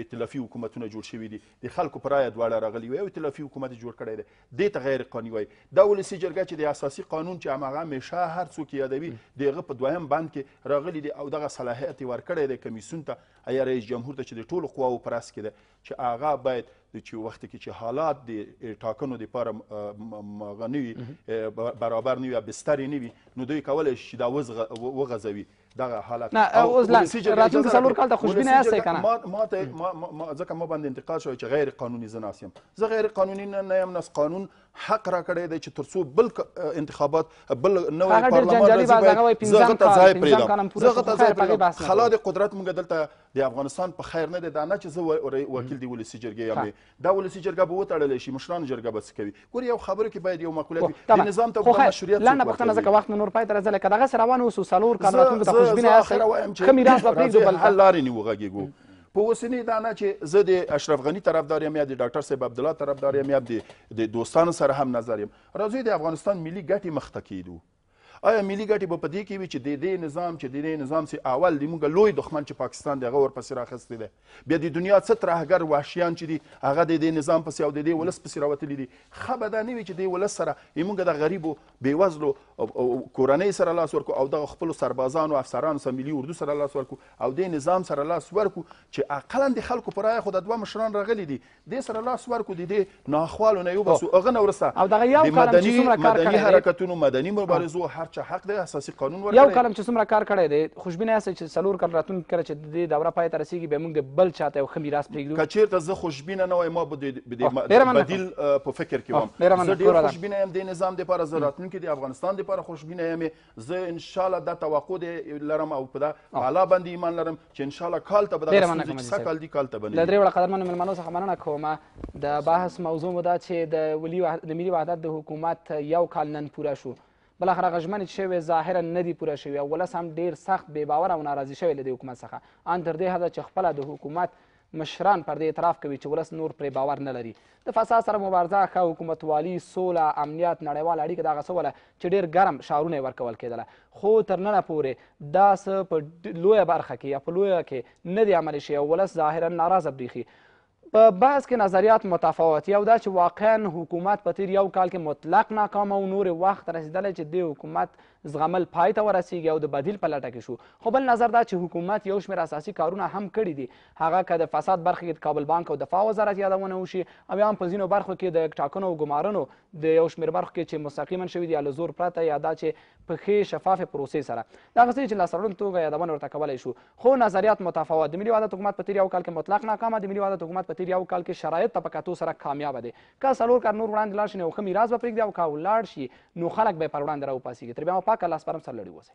ائتلافي حکومتونه جوړ شوي دي د خلکو په رایه دواړه راغلي وي او ائتلافي حکومت جوړ کړی دی دې ته غیر قانوني وایي دا ولسي جرګه چې د اساسي قانون چې هماغه همیشه هر څوک یادوي د هغه په دویم بند کې راغلي دي او دغه صلاحیت ورکړی دی کمیسیون ته یا رئیس جمهور ته چې د ټولو قواو په راس کې ده چې هغه باید د چې وخت کې چې حالات د ټاکنو لپاره هغه نه وي برابر نه وي بستر نه وي نو دوی کولای شي دا وغځوي دغه حالت نه اوس لا راتلونکي څلور کال ته خوشبینه یاست کنه ما ما ته ځکه ما باندې انتقاد شوی چې غیر قانوني زناس یم زه غیر قانوني نه یم نس قانون حق راکړی دی چې تر څو بل انتخابات بل نوی پارلمان راځي زه هغه ته ځای پرېږدم زه هغه ته ځای پرېږدم خلا د قدرت موږ دلته د افغانستان په خیر نه دی دا نه چې زه وکیل دی ولسي جرګې یم دا ولسي جرګه به وتړلی شي مشرانو جرګه به څه کوي ګور یو خبره کې باید یو معقولیت وي د نظام ته به مشروعیت څوک ورکوي پوښتنه ځکه وخت نور پای ته راځي لکه دغسې روان اوسو څلور کال راتلونکو ته خوشبینه یاست ښه میراث به پرېږدو بل حل لارې نه وغږېږو په اوسنی دانه چې زه د اشرف غنی طرفدار یم یا د ډاکټر صاحب عبدالله طرفدار یم یا د د دوستانو سره هم نظر یم راځئ د افغانستان ملي ګټې مخته کیدو آیا ملي ګټې به په دې کې وي چې د دې نظام چې د دې نظام سي اول د موږ لوی دښمن چې پاکستان دی هغه ورپسې راخستی دی بیا د دنیا څه ترهګر وحشیان چې دي هغه د دې نظام پسې او د دې ولس پسې راوتلي دي ښه به دا نه وي چې دې ولس سره موږ د غریبو بېوزلو کورنۍ سره لاس ورکو او دغه خپلو سربازانو افسرانو سره ملي اردو سره لاس ورکو او دې نظام سره لاس ورکو چې اقلا د خلکو په رایه خو د دوه مشران راغلي دي دې سره لاس ورکو د دې ناخوالو نه وباسو هغه نه ورسته او دغه یو کلم چې څومره کار کړی مدني حرکتونو مدني مبارزو هر چا حق دی اساسي قانون ورکړي یو کلم چې څومره کار کړی دی خوشبینه یاست چې څلور کال راتلونکي کله چې د دې دوره پای ته رسیږي به موږ د بل چاته یو ښه میراث پرېږدو که چېرته زه خوشبینه نه وایم ما به د بدیل په فکر کې وم زه ډېر خوشبینه یم دې نظام دپاره زه راتلونکي د افغانستان دپاره خوشبینه یم زه ان شاء الله دا توقع دی لرم او په دا اعلی باندې ایمان لرم چې ان شاء الله کال ته به دا ستونزې چې سږ کال دي کال ته به نه له درې وړه قدرمنو مېلمنو څخه مننه کوم د بحث موضوع مو دا چې د ولي د ملي وحدت د حکومت یو کال نن پوره شو بلاخره غژمنې چې شوې ظاهرا نه دي پوره شوي او ولس هم ډېر سخت بې باوره او ناراضي شوی له دې حکومت څخه ان تر دې حده چې خپله د حکومت مشران پر دې اعتراف کوي چې ولس نور پرې باور نه لري د فساد سره مبارزه ښه حکومتوالي سوله امنیت نړیوال اړیکه دغه څه وله چې ډېر ګرم شعارونه یې ورکول کېدله خو تر ننه پورې دا څه په لویه برخه کې یا په لویه کې نه دی عملي شوی او ولس ظاهرا ناراضه بریښي په بحث کې نظریات متفاوت یو دا چې واقعا حکومت په تیر یو کال کې مطلق ناکام او نور وخت رسیدلی چې د حکومت زغمل پای ته ورسیږي او د بدیل په لټه کې شو خو بل نظر دا چې حکومت یو شمېر اساسي کارونه هم کړي دي هغه که د فساد برخه کې د کابل بانک او دفاع وزارت یادونه وشي او یا هم په ځینو برخو کې د ټاکنو او ګمارنو د یو شمېر برخو کې چې مستقیما شوي دي یا له زور پرته یا دا چې په ښې شفافې پروسې سره دا غسې چې لاسرړون توګه یادونه ورته کولای شو خو نظریات متفاوت د ملي وحدت حکومت په تیر یو کال کې مطلق ناکامه د ملي وحدت حکومت په تیر یو کال کې شرایط ته په کتو سره کامیاب دی که څلور کاله نور وړاندې لاړ شي نو یو ښه میراث به پرېږدي او که ولاړ شي نو خلک به یې پر وړاندې راوپاڅېږي تر بیا مو پاک الله سپارم سرلوړي اوسئ